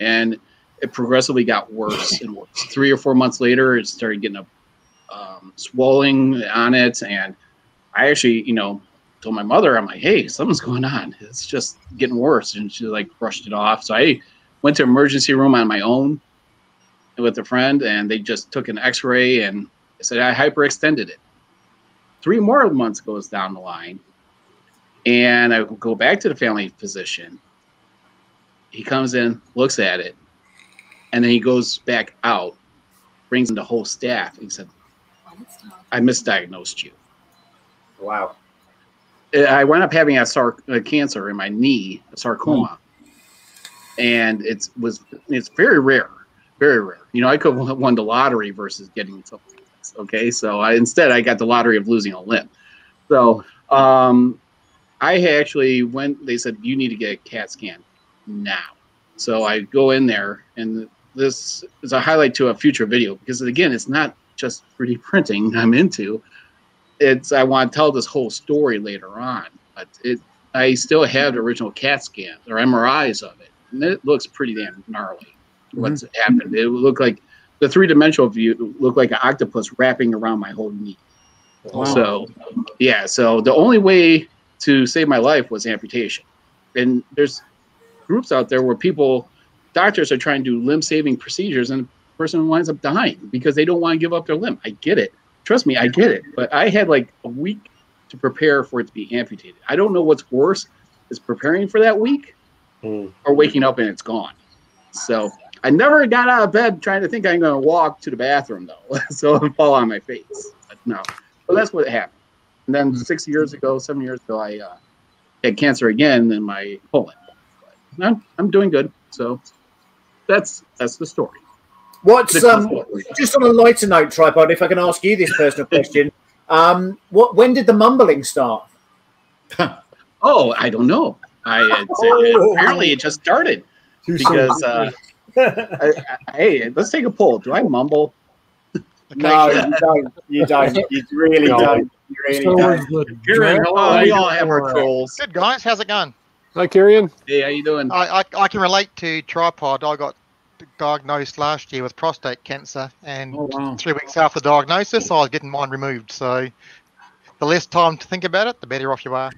G: and it progressively got worse and worse. Three or four months later, it started getting a um, swelling on it, and I actually, you know, told my mother, I'm like, "Hey, something's going on. It's just getting worse," and she like brushed it off. So I went to emergency room on my own with a friend, and they just took an X-ray and said I hyperextended it. Three more months goes down the line, and I go back to the family physician. He comes in, looks at it, and then he goes back out, brings in the whole staff. And he said, "I misdiagnosed you.
C: Wow.
G: I wound up having a, sar- a cancer in my knee, a sarcoma, and it's was it's very rare, very rare. You know, I could have won the lottery versus getting something like this. Okay, so I instead I got the lottery of losing a limb. So um, I actually went. They said you need to get a CAT scan now. So I go in there, and this is a highlight to a future video because again, it's not just 3D printing (laughs) I'm into. It's I want to tell this whole story later on, but it I still have the original CAT scans or MRIs of it, and it looks pretty damn gnarly. What's mm-hmm. happened? It would look like the three dimensional view looked like an octopus wrapping around my whole knee. So, yeah. So the only way to save my life was amputation, and there's groups out there where people, doctors are trying to do limb saving procedures, and the person winds up dying because they don't want to give up their limb. I get it. Trust me, I get it. But I had like a week to prepare for it to be amputated. I don't know what's worse is preparing for that week
E: Hmm.
G: or waking up and it's gone. So I never got out of bed trying to think I'm going to walk to the bathroom though, (laughs) so I fall on my face. But no, but that's what happened. And then six years ago, seven years ago, I uh, had cancer again in my colon. But I'm, I'm doing good. So that's that's the story.
C: What's um
G: what
C: just on a lighter note, tripod? If I can ask you this personal (laughs) question, um, what when did the mumbling start? (laughs)
G: Oh, I don't know. I it's, (laughs)
E: Oh.
G: apparently it just started
E: Too
G: because uh, I, I, hey, let's take a poll. Do I mumble?
C: No, you don't. You don't. You really
F: No.
C: don't. You really
J: So
C: don't.
J: is the
G: Kieran,
J: dress-
G: oh, we all have our trolls.
K: Good guys, how's it going?
F: Hi, Kieran.
G: Hey, how you doing?
K: I, I, I can relate to tripod. I got diagnosed last year with prostate cancer, and
D: Oh wow.
K: three weeks after diagnosis, I was getting mine removed. So the less time to think about it, the better off you are.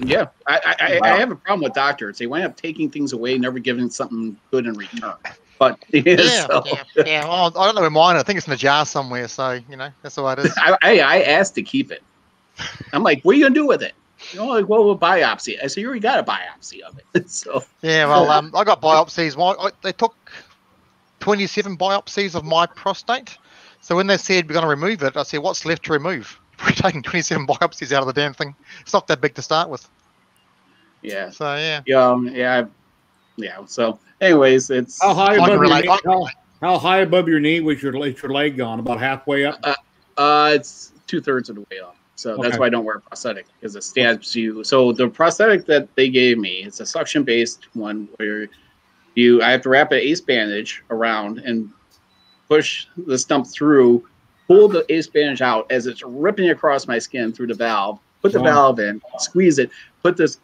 G: Yeah, I, I, I, I have a problem with doctors. They wind up taking things away, never giving something good in return. But (laughs) yeah,
K: Yeah,
G: so-
K: yeah, yeah. Well, I don't know where mine. are. I think it's in a jar somewhere. So you know, that's the way it is. (laughs)
G: I, I, I asked to keep it. I'm like, what are you gonna do with it? You know, like, well, we'll biopsy. it. I said, you already got a biopsy of it. (laughs) so
K: Yeah, well, um, I got biopsies. One, I, they took 27 biopsies of my prostate. So when they said we're going to remove it, I said, what's left to remove? (laughs) We're taking 27 biopsies out of the damn thing. It's not that big to start with.
G: yeah,
K: So yeah.
G: yeah, um, yeah, yeah. So, anyways, it's
D: How high above your knee? How, how high above your knee was your is your leg gone? About halfway up.
G: Uh, it's two thirds of the way up. So that's why I don't wear a prosthetic because it stabs you. So the prosthetic that they gave me, it's a suction based one where you I have to wrap an ace bandage around and push the stump through, pull the ace bandage out as it's ripping across my skin through the valve, put the valve in, squeeze it, put this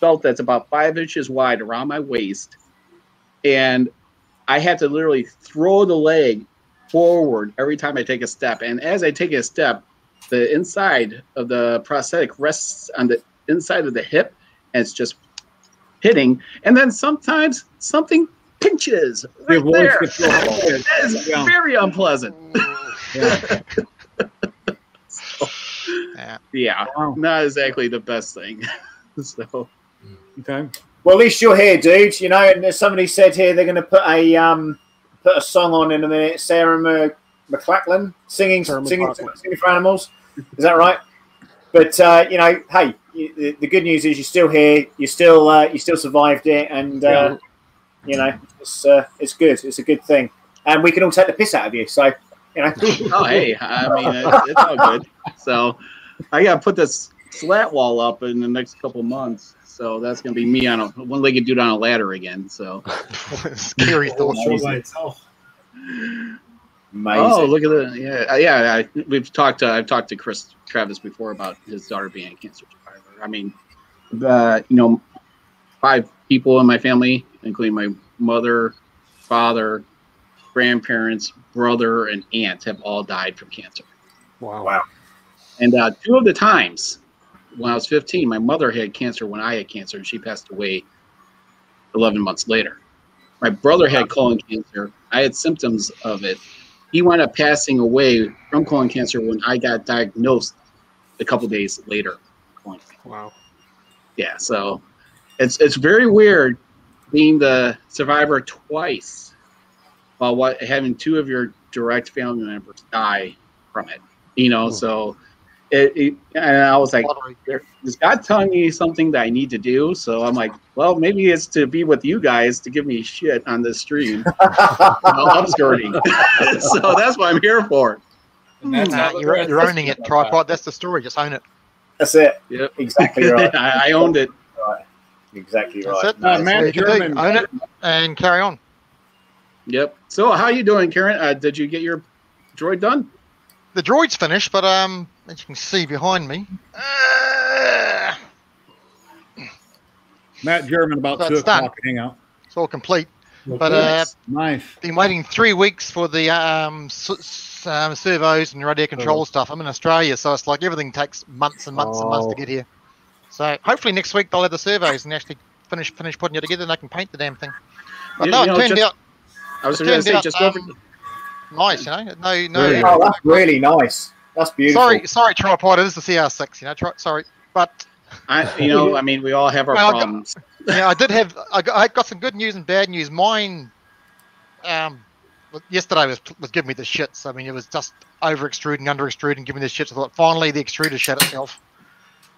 G: belt that's about five inches wide around my waist, and I have to literally throw the leg forward every time I take a step. And as I take a step, the inside of the prosthetic rests on the inside of the hip, and it's just hitting. And then sometimes something pinches right there.
D: gets.
G: That is
D: Yeah.
G: very unpleasant. (laughs)
D: Yeah.
K: Yeah.
G: Yeah,
D: Wow.
G: not exactly the best thing. (laughs) so
D: Okay.
C: Well, at least you're here, dude. You know, and there's somebody said here they're going to put a um put a song on in a minute. Sarah Mc- McLachlan singing
F: Sarah
C: singing,
F: McLachlan.
C: singing for animals. Is that right? But uh, you know, hey, you, the, the good news is you're still here. You still uh, you still survived it, and uh, you know it's uh, it's good. It's a good thing, and we can all take the piss out of you. So you know. (laughs)
G: oh hey, I mean it's, it's all good. So I got to put this slat wall up in the next couple months. So that's gonna be me on a one-legged dude on a ladder again. So (laughs)
K: Scary (laughs) thought.
E: Show by itself.
C: Amazing.
G: oh look at the yeah uh, yeah I, we've talked to I've talked to Chris Travis before about his daughter being a cancer survivor. I mean, uh, you know, five people in my family, including my mother, father, grandparents, brother, and aunt, have all died from cancer.
F: Wow.
C: Wow.
G: And uh, two of the times when I was 15, my mother had cancer when I had cancer, and she passed away 11 months later. My brother had colon cancer. I had symptoms of it. He wound up passing away from colon cancer when I got diagnosed a couple days later.
F: Wow.
G: Yeah, so it's it's very weird being the survivor twice while what having two of your direct family members die from it. You know, so it, it and I was like, there, is God telling me something that I need to do? So I'm like, well, maybe it's to be with you guys to give me shit on this stream (laughs) I'm skirting. (laughs) so that's what I'm here for.
J: That's
K: Nah,
J: how
K: you're, you're owning it,
J: got
K: tripod. That's the story. Just own it.
C: That's it.
G: Yep.
C: Exactly (laughs) right.
G: I, I owned it. Right.
C: Exactly
K: That's
C: right.
K: it.
D: Uh,
K: That's
D: Matt
K: what you do.
D: German.
K: Own it and carry on.
G: Yep. So how you doing, Karen? Uh, did you get your droid done?
K: The droid's finished, but um, as you can see behind me, uh,
D: Matt German about
K: That's
D: two
K: done.
D: o'clock. Hang out.
K: it's all complete.
E: Okay.
K: But uh,
D: Nice.
K: been waiting three weeks for the um, s- s- um, servos and radio control stuff. I'm in Australia, so it's like everything takes months and months and months to
F: Oh.
K: get here. So hopefully next week they'll have the servos and actually finish finish putting it together, and I can paint the damn thing. But
G: You-
K: no,
G: you know,
K: it turned
G: just-
K: out
G: I was
K: It
G: going to say
K: out,
G: just go for.
K: Nice, you know. No, no.
D: Really?
C: Oh, that's really nice. That's beautiful.
K: Sorry, sorry, tripod. It is the CR6, you know. Tri- sorry, but
G: I, you know, I mean, we all have our
K: Well, I got-
G: problems. (laughs)
K: yeah, I did have. I got, I got some good news and bad news. Mine, um, yesterday was was giving me the shits. I mean, it was just over extruding, under extruding, giving me the shits. I thought finally the extruder shut itself.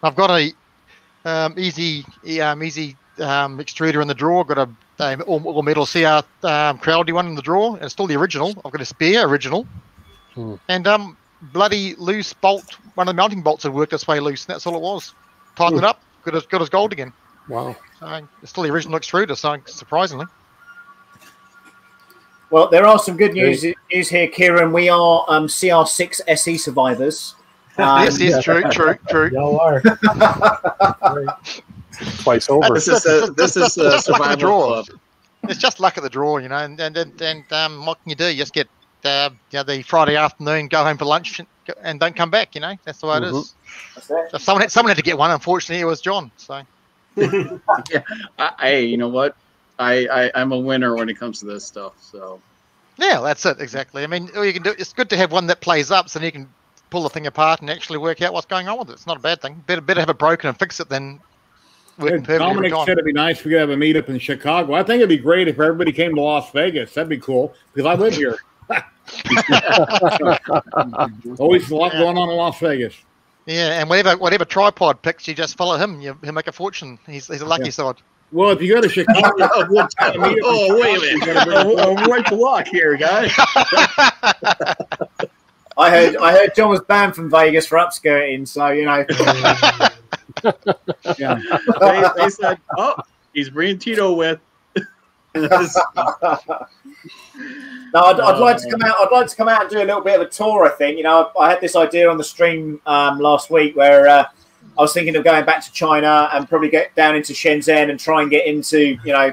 K: I've got a um, easy, um, easy um, extruder in the drawer. Got a um, all, all metal CR um, Crowdy one in the drawer, and it's still the original. I've got a spare original,
F: Hmm.
K: and um, bloody loose bolt. One of the mounting bolts had worked its way loose, and that's all it was. Tightened it up, good as good as gold again.
F: Wow.
K: So it's still the original extruder, so surprisingly.
C: Well, there are some good news news here, Kieran. We are um, CR6 SE E survivors. Um, (laughs)
K: yes, yes, true, true, true. (laughs)
E: Y'all are. (laughs)
F: Twice over.
G: This is a, this is a
K: Just luck of the
G: survival
K: draw.
G: club.
K: It's just luck of the draw, you know. And and and, and um, what can you do? You just get uh, you know, the Friday afternoon, go home for lunch, and, and don't come back. You know, that's the way it is.
C: That's it.
K: So someone had, someone had to get one. Unfortunately, it was John. So (laughs)
G: I, hey, you know what? I, I I'm a winner when it comes to this stuff. So
K: yeah, that's it exactly. I mean, all you can do. It's good to have one that plays up, so then you can pull the thing apart and actually work out what's going on with it. It's not a bad thing. Better better have it broken and fix it than working
D: Dominic said it'd be nice if we could have a meetup in Chicago. I think it'd be great if everybody came to Las Vegas. That'd be cool because I live here. (laughs) Always a lot
K: Yeah.
D: going on in Las Vegas.
K: Yeah, and whatever whatever tripod picks, you just follow him. You, he'll make a fortune. He's, he's a lucky
D: Yeah.
K: sod.
D: Well, if you go to Chicago, (laughs)
G: oh, wait a minute. Right to luck here, guys. (laughs)
C: I heard I heard John was banned from Vegas for upskirting, so you know.
D: Yeah. (laughs)
G: they, they said, "Oh, he's bringing Tito with." (laughs)
C: No, I'd, I'd like to come out. I'd like to come out and do a little bit of a tour. I think you know I, I had this idea on the stream um, last week where uh, I was thinking of going back to China and probably get down into Shenzhen and try and get into you know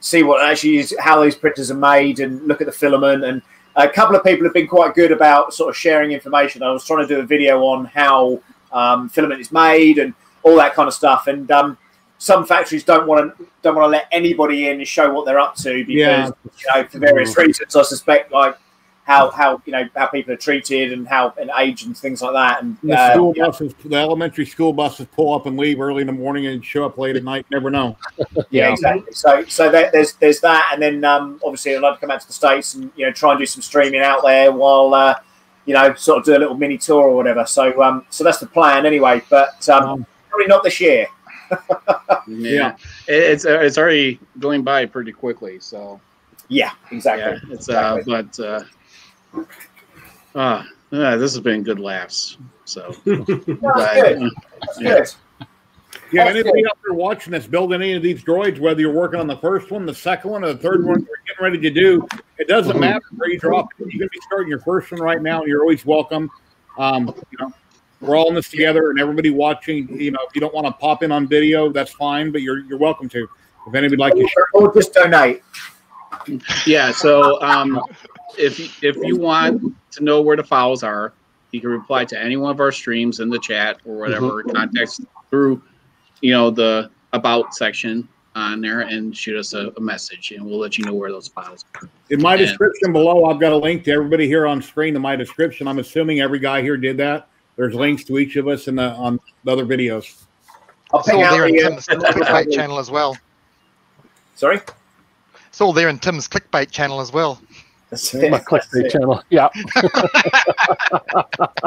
C: see what actually is how these printers are made and look at the filament and a couple of people have been quite good about sort of sharing information. I was trying to do a video on how um, filament is made and all that kind of stuff and. Um, some factories don't want to don't want to let anybody in and show what they're up to because
D: Yeah.
C: you know for various reasons. I suspect like how how you know how people are treated and how and age and things like that. And
D: The
C: uh,
D: school
C: yeah.
D: buses, the elementary school buses pull up and leave early in the morning and show up late at night. Never know. (laughs)
C: yeah, exactly. So so there, there's there's that, and then um, obviously I'd like to come out to the states and you know try and do some streaming out there while uh, you know sort of do a little mini tour or whatever. So um, so that's the plan anyway, but um, probably not this year. (laughs)
G: Yeah, It- it's uh, it's already going by pretty quickly. So
C: Yeah, exactly.
G: yeah, it's uh, but uh, uh, uh, this has been good laughs. So (laughs)
C: That's
G: but,
C: good.
G: uh,
C: That's
G: yeah.
C: good.
D: Yeah, anybody out there watching that's building any of these droids, whether you're working on the first one, the second one, or the third one, you're getting ready to do, it doesn't matter where you drop it. You're going to be starting your first one right now, and you're always welcome. Um, you know, we're all in this together, and everybody watching. You know, if you don't want to pop in on video, that's fine, but you're you're welcome to. If anybody would like to share,
C: Or just donate.
G: yeah. So um, if you- if you want to know where the files are, you can reply to any one of our streams in the chat or whatever. Contact through, you know, the about section on there and shoot us a, a message, and we'll let you know where those files are.
D: in my
G: And-
D: description below, I've got a link to everybody here on screen in my description. I'm assuming every guy here did that. There's links to each of us in the on the other videos.
C: I'll
K: It's all
C: ping out
K: there in
C: the. uh,
K: Tim's clickbait channel as well.
C: Sorry.
K: It's all there in Tim's clickbait channel as well.
C: That's
F: My
C: it.
F: Clickbait channel. Yeah. (laughs)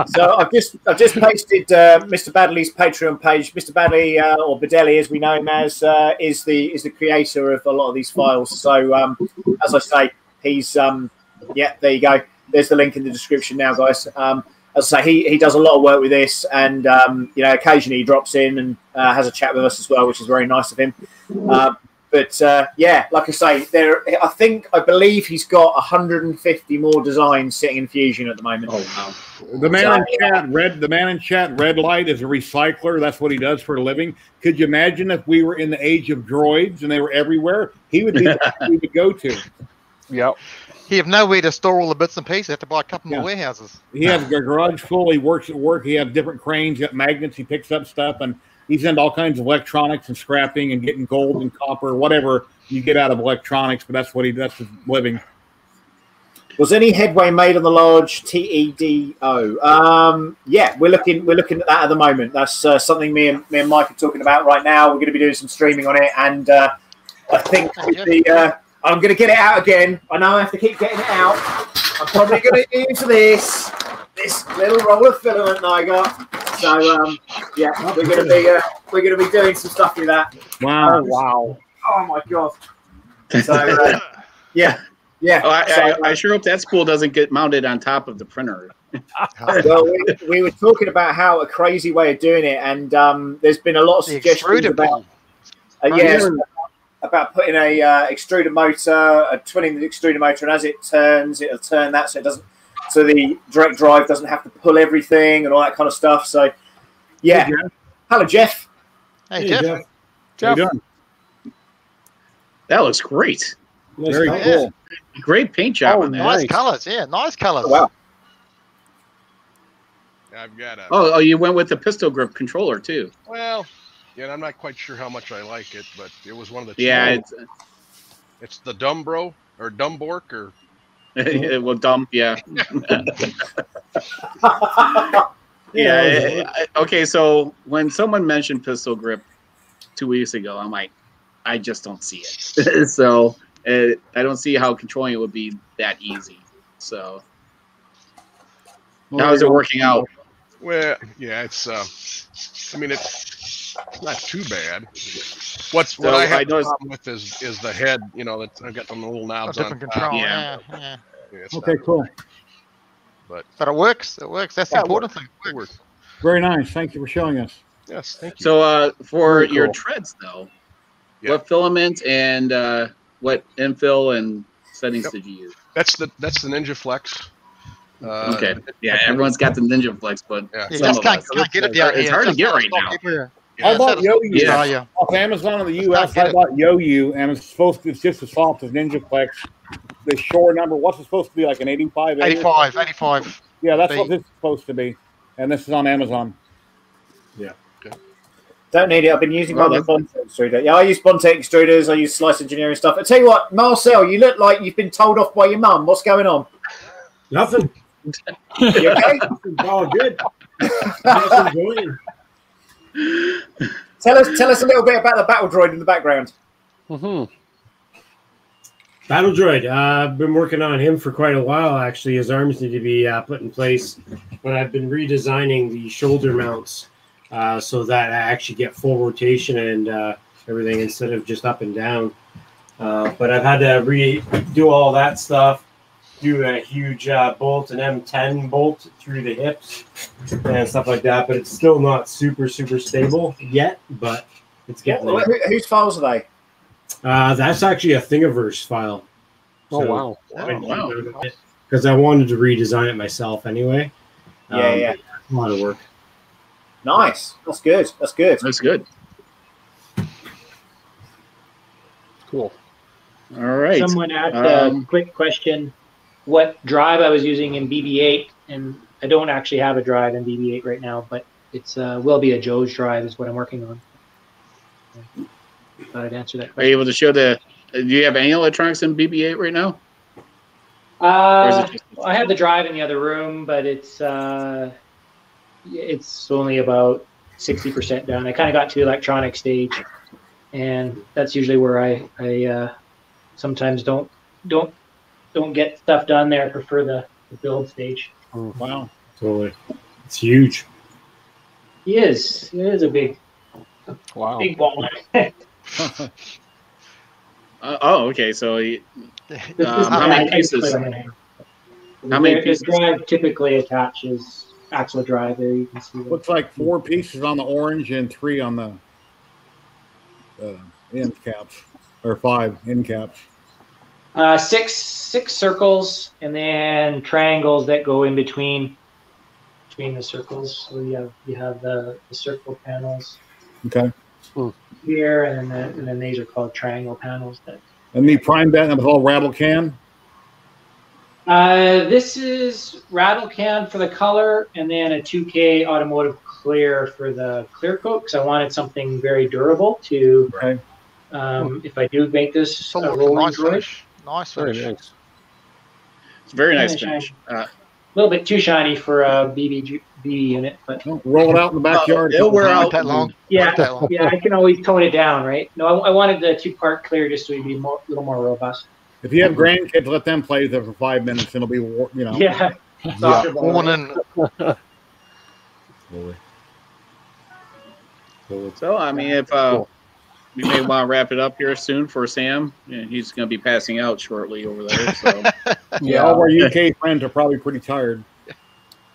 C: So I've just I've just pasted uh, Mr. Baddeley's Patreon page. Mr. Baddeley uh, or Badelli, as we know him as, uh, is the is the creator of a lot of these files. So um, as I say, he's um, yeah. There you go. There's the link in the description now, guys. Um, as I say, he, he does a lot of work with this, and um, you know, occasionally he drops in and uh, has a chat with us as well, which is very nice of him. Uh, but uh, yeah, like I say, there. I think I believe he's got 150 more designs sitting in Fusion at the moment.
G: Oh wow!
D: The man
C: So-
D: in chat, red. The man in chat, red light is a recycler. That's what he does for a living. Could you imagine if we were in the age of droids and they were everywhere? He would be the (laughs) guy we go to.
F: Yep.
K: You have nowhere to store all the bits and pieces. You have to buy a couple
D: Yeah.
K: more warehouses.
D: He has a garage full. He works at work. He has different cranes, got magnets. He picks up stuff, and he's into all kinds of electronics and scrapping and getting gold and copper, whatever you get out of electronics. But that's what he. That's his living.
C: Was any headway made on the large TE-DO? Um, yeah, we're looking we're looking at that at the moment. That's uh, something me and me and Mike are talking about right now. We're going to be doing some streaming on it, and uh, I think the uh, I'm going to get it out again. I know I have to keep getting it out. I'm probably going to use this this little roll of filament that I got. So um, yeah, we're going to be uh, we're going to be doing some stuff with that.
D: Wow.
F: Oh wow.
C: Oh my god! So (laughs) uh, yeah, yeah.
G: Oh, I,
C: So,
G: I, I sure hope that spool doesn't get mounted on top of the printer. (laughs)
C: well, we, we were talking about how a crazy way of doing it, and um, there's been a lot of suggestions about
K: ball.
C: uh, yes, about putting a uh, extruder motor, uh, twinning the extruder motor, and as it turns, it'll turn that so it doesn't, so the direct drive doesn't have to pull everything and all that kind of stuff. So, yeah.
D: Hey, Jeff.
C: Hello, Jeff.
K: Hey,
D: Hey,
K: Jeff.
D: Jeff. How you doing?
G: That looks great.
D: Very
K: nice.
D: cool.
G: Great paint job
F: Oh,
G: on that.
K: Nice
F: Nice.
K: colours. Yeah, nice colours.
C: Oh, wow.
L: I've got a
G: Oh, oh, you went with the pistol grip controller too.
L: well, yeah. I'm not quite sure how much I like it, but it was one of the
G: Yeah,
L: cheap-
G: it's, uh,
L: it's the Dumbro or Dumbork or (laughs)
G: well, dumb. Yeah, (laughs) (laughs)
C: yeah.
G: yeah. I- I- Okay, so when someone mentioned pistol grip two weeks ago, I'm like, I just don't see it. (laughs) (laughs) so uh, I don't see how controlling it would be that easy. So how is it working out?
L: well, yeah. It's uh, I mean it's not too bad. What's what
G: So
L: I
G: I
L: have a
G: noticed-
L: problem with is is the head. You know, that I've got the little
K: Oh,
L: knobs on
K: different
L: top.
K: control.
G: yeah.
K: Yeah. yeah.
L: Yeah,
D: Okay,
L: not-
D: cool.
L: But
K: But it works. It works. That's the
L: Yeah, it
K: important
L: works.
K: thing.
L: it works.
D: Very nice. Thank you for showing us.
L: Yes, thank you.
G: So uh, for
D: Very
G: your
D: cool.
G: treads though,
L: Yeah.
G: what filament and uh, what infill and settings
L: Yep.
G: did you use?
L: That's the that's the NinjaFlex. Uh,
G: Okay. Yeah, everyone's got the NinjaFlex, but
L: Yeah.
K: You
G: some
K: just
G: of
K: can't,
G: us-
K: can't get it down
G: It's
K: here.
G: hard to get right now.
K: everywhere.
D: I bought
K: out
D: YOYI
K: in Australia.
D: off Amazon in the
K: Just
D: U.S. I bought YOYI, and it's supposed to, it's just as soft as NinjaFlex. The shore number, what's it supposed to be like an 85?
K: 85, 85.
D: Yeah, that's what
K: B.
D: this is supposed to be, and this is on Amazon. Yeah.
C: Don't need it. I've been using my
G: that's-
C: Bondtech extruder. Yeah, I use Bondtech extruders. I use slice engineering stuff. I tell you what, Marcel, you look like you've been told off by your mum. What's going on?
E: Nothing.
C: You okay? (laughs)
E: Oh, good.
C: Tell us, tell us a little bit about the battle droid in the background.
F: hmm
E: Battle Droid. Uh, I've been working on him for quite a while. Actually, his arms need to be uh, put in place, but I've been redesigning the shoulder mounts uh, so that I actually get full rotation and uh, everything instead of just up and down. Uh, but I've had to redo all that stuff, do a huge uh, bolt, an M10 bolt through the hips and stuff like that. But it's still not super super stable yet. But it's getting
C: who- whose files are they?
E: Uh, that's actually a Thingiverse file.
F: Oh wow.
G: wow.
E: Because I wanted to redesign it myself anyway.
C: Yeah,
E: Um,
C: yeah.
E: A lot of work.
C: Nice. That's good. That's good.
G: That's good.
F: Cool.
G: All right.
H: Someone asked a
G: Um,
H: quick question: What drive I was using in BB-8, and I don't actually have a drive in BB-8 right now, but it's uh, will be a Joe's drive is what I'm working on. Thought I'd answer that
G: Are you able to show the? Do you have any electronics in BB-8 right now?
H: Uh,
G: just-
H: I have the drive in the other room, but it's uh, it's only about sixty percent done. I kind of got to the electronic stage, and that's usually where I I uh, sometimes don't don't don't get stuff done there. I prefer the, the build stage.
D: Oh, Wow.
E: Totally. It's huge.
H: He is he is a big
F: Wow.
H: big ball. (laughs) (laughs)
G: Uh, oh, okay. So Um, how many pieces?
H: put them in here.
G: How many pieces?
H: The drive typically attaches axle drive. There you can see. them.
D: Looks like four pieces on the orange and three on the uh, end caps, or five end caps.
H: Uh, six six circles and then triangles that go in between between the circles. So you have you have the, the circle panels
D: Okay.
H: Here, and then and then these are called triangle panels. That
D: And the prime that was all rattle can.
H: uh, this is rattle can for the color, and then a 2K automotive clear for the clear coat because I wanted something very durable to.
D: Okay.
H: Um, if I do make this a rolling
K: nice
H: droid,
K: finish. Nice
F: Very
K: finish.
F: nice.
G: it's very nice finish. Uh,
H: a little bit too shiny for a BB ju- BB unit, but
D: Don't roll it out in the backyard.
G: Uh, it'll wear out.
K: that long.
H: Yeah,
K: that long.
H: yeah, I can always tone it down, right? No, I, I wanted the two part clear just so it'd be more, a little more robust.
D: If you have grandkids, let them play with it for five minutes, and it'll be, you know.
H: Yeah. Soccer ball.
K: Worn in.
G: So I mean, if uh, we may want to wrap it up here soon for Sam, and he's going to be passing out shortly over there. So (laughs)
D: Yeah, all our UK friends are probably pretty tired.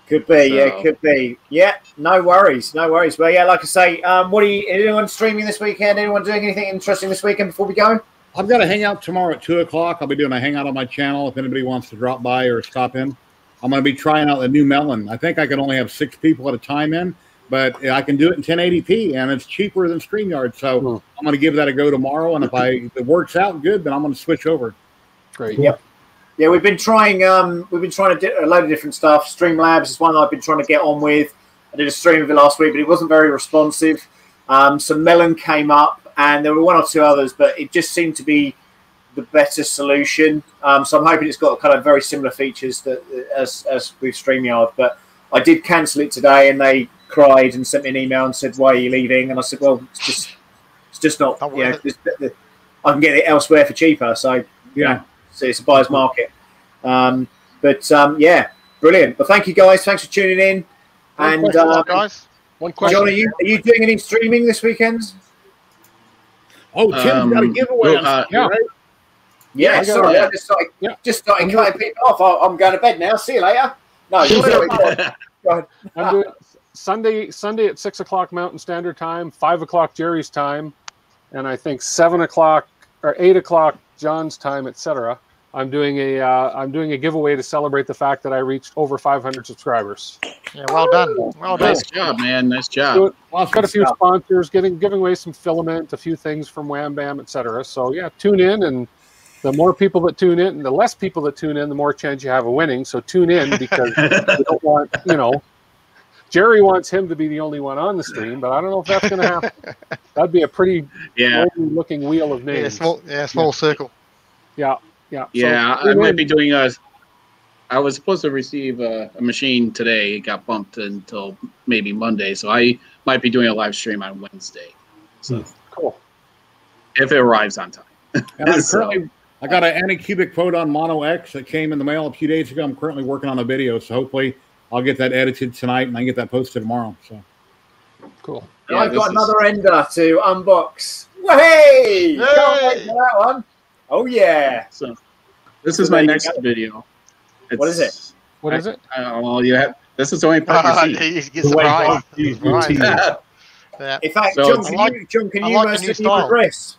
C: Could be, yeah, could be. Yeah, no worries, no worries. Well, yeah, like I say, um, what are you? Anyone streaming this weekend? Anyone doing anything interesting this weekend before we go?
D: I've got a hangout tomorrow at two o'clock. I'll be doing a hangout on my channel. If anybody wants to drop by or stop in, I'm going to be trying out the new melon. I think I can only have six people at a time in, but I can do it in 1080p, and it's cheaper than Streamyard. So
F: Hmm.
D: I'm going to give that a go tomorrow. And if I if it works out good, then I'm going to switch over.
F: Great.
C: Yep. Yeah, we've been trying. Um, we've been trying to do a load of different stuff. Streamlabs is one I've been trying to get on with. I did a stream of it last week, but it wasn't very responsive. Um, some Melon came up, and there were one or two others, but it just seemed to be the better solution. Um, so I'm hoping it's got kind of very similar features that as as with Streamyard. But I did cancel it today, and they cried and sent me an email and said, "Why are you leaving?" And I said, "Well, it's just it's just not. You know, I can get it elsewhere for cheaper." So
D: Yeah.
C: So it's a buyer's market. Um, but um, yeah, brilliant. But thank you guys. Thanks for tuning in.
F: One
C: And
F: question,
C: uh,
K: guys.
F: One question.
C: John, are you are you doing any streaming this weekend?
D: Oh, Tim's
G: Um,
D: got a giveaway.
G: well, uh,
F: Yeah.
D: right?
C: Yeah,
F: I
C: sorry,
F: it.
C: I just started,
F: Yeah.
C: just started cutting people off. I, I'm going to bed now. See you later. No, sorry, (laughs) go on. Go on.
F: I'm doing Sunday Sunday at six o'clock Mountain Standard Time, five o'clock Jerry's time, and I think seven o'clock or eight o'clock John's time, etc. I'm doing a uh, I'm doing a giveaway to celebrate the fact that I reached over 500 subscribers.
K: Yeah, well done. Well done.
G: Nice job, man. Nice job.
F: So, got a few
C: stuff.
F: sponsors, getting giving away some filament, a few things from Wham Bam, etc. So yeah, tune in, and the more people that tune in, and the less people that tune in, the more chance you have of winning. So tune in because (laughs) we don't want you know. Jerry wants him to be the only one on the stream, but I don't know if that's going to happen. (laughs) That'd be a pretty
G: Yeah.
F: looking wheel of
K: Yeah,
F: names.
K: small, yeah, small circle.
F: Yeah, yeah. So
G: Yeah, I might
F: in.
G: be doing a. I was supposed to receive a, a machine today. It got bumped until maybe Monday, so I might be doing a live stream on Wednesday. So hmm.
F: cool.
G: if it arrives on time.
D: And I'm (laughs)
G: So-
D: currently, I got an anycubic photon mono X that came in the mail a few days ago. I'm currently working on a video, so hopefully I'll get that edited tonight and I can get that posted tomorrow. So
F: Cool.
G: Yeah,
C: I've got
G: is-
C: another ender to unbox. Way! Can't wait for that one. Oh yeah.
G: So this is
C: So
G: my next
C: go.
G: video.
C: What is
G: it?
F: What is it?
G: Uh, well, you have. This is the only part
K: Ah,
G: you see.
K: you get surprised. Right. Yeah.
C: In fact,
G: So
C: John, can
K: like-
C: you, John, can
K: I
C: you
K: like
C: uh,
K: the new
C: send me your address?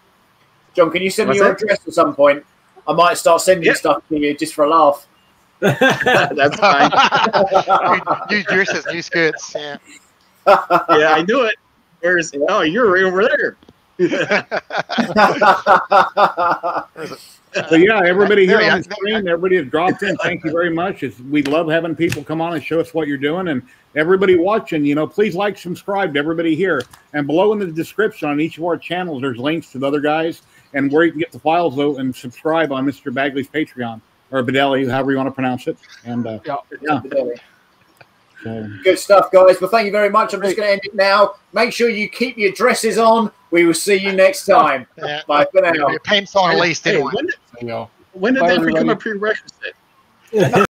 C: John, can you send me your
G: that?
C: address at some point? I might start sending
G: Yeah.
C: stuff to you just for a laugh. (laughs) (laughs)
G: That's fine.
K: new, new dresses, new skirts. Yeah. (laughs)
G: yeah, I knew it. Where's? Oh, you're right over there. (laughs)
D: So yeah, everybody here on the
K: are.
D: stream, everybody has dropped in. Thank you very much. It's, we love having people come on and show us what you're doing, and everybody watching. You know, please like, subscribe to everybody here, and below in the description on each of our channels, there's links to the other guys and where you can get the files though, and subscribe on Mr. Bagley's Patreon or Baddeley, however you want to pronounce it. And uh,
F: Yeah.
D: yeah, so,
C: Good stuff, guys. Well, thank you very much. I'm just going to end it now. Make sure you keep your dresses on. We will see you next time.
K: Yeah.
C: Bye for now.
K: Your pants on at least
G: Hey,
K: anyway.
G: when did,
F: There
G: when did
F: Bye,
G: that become a prerequisite? (laughs)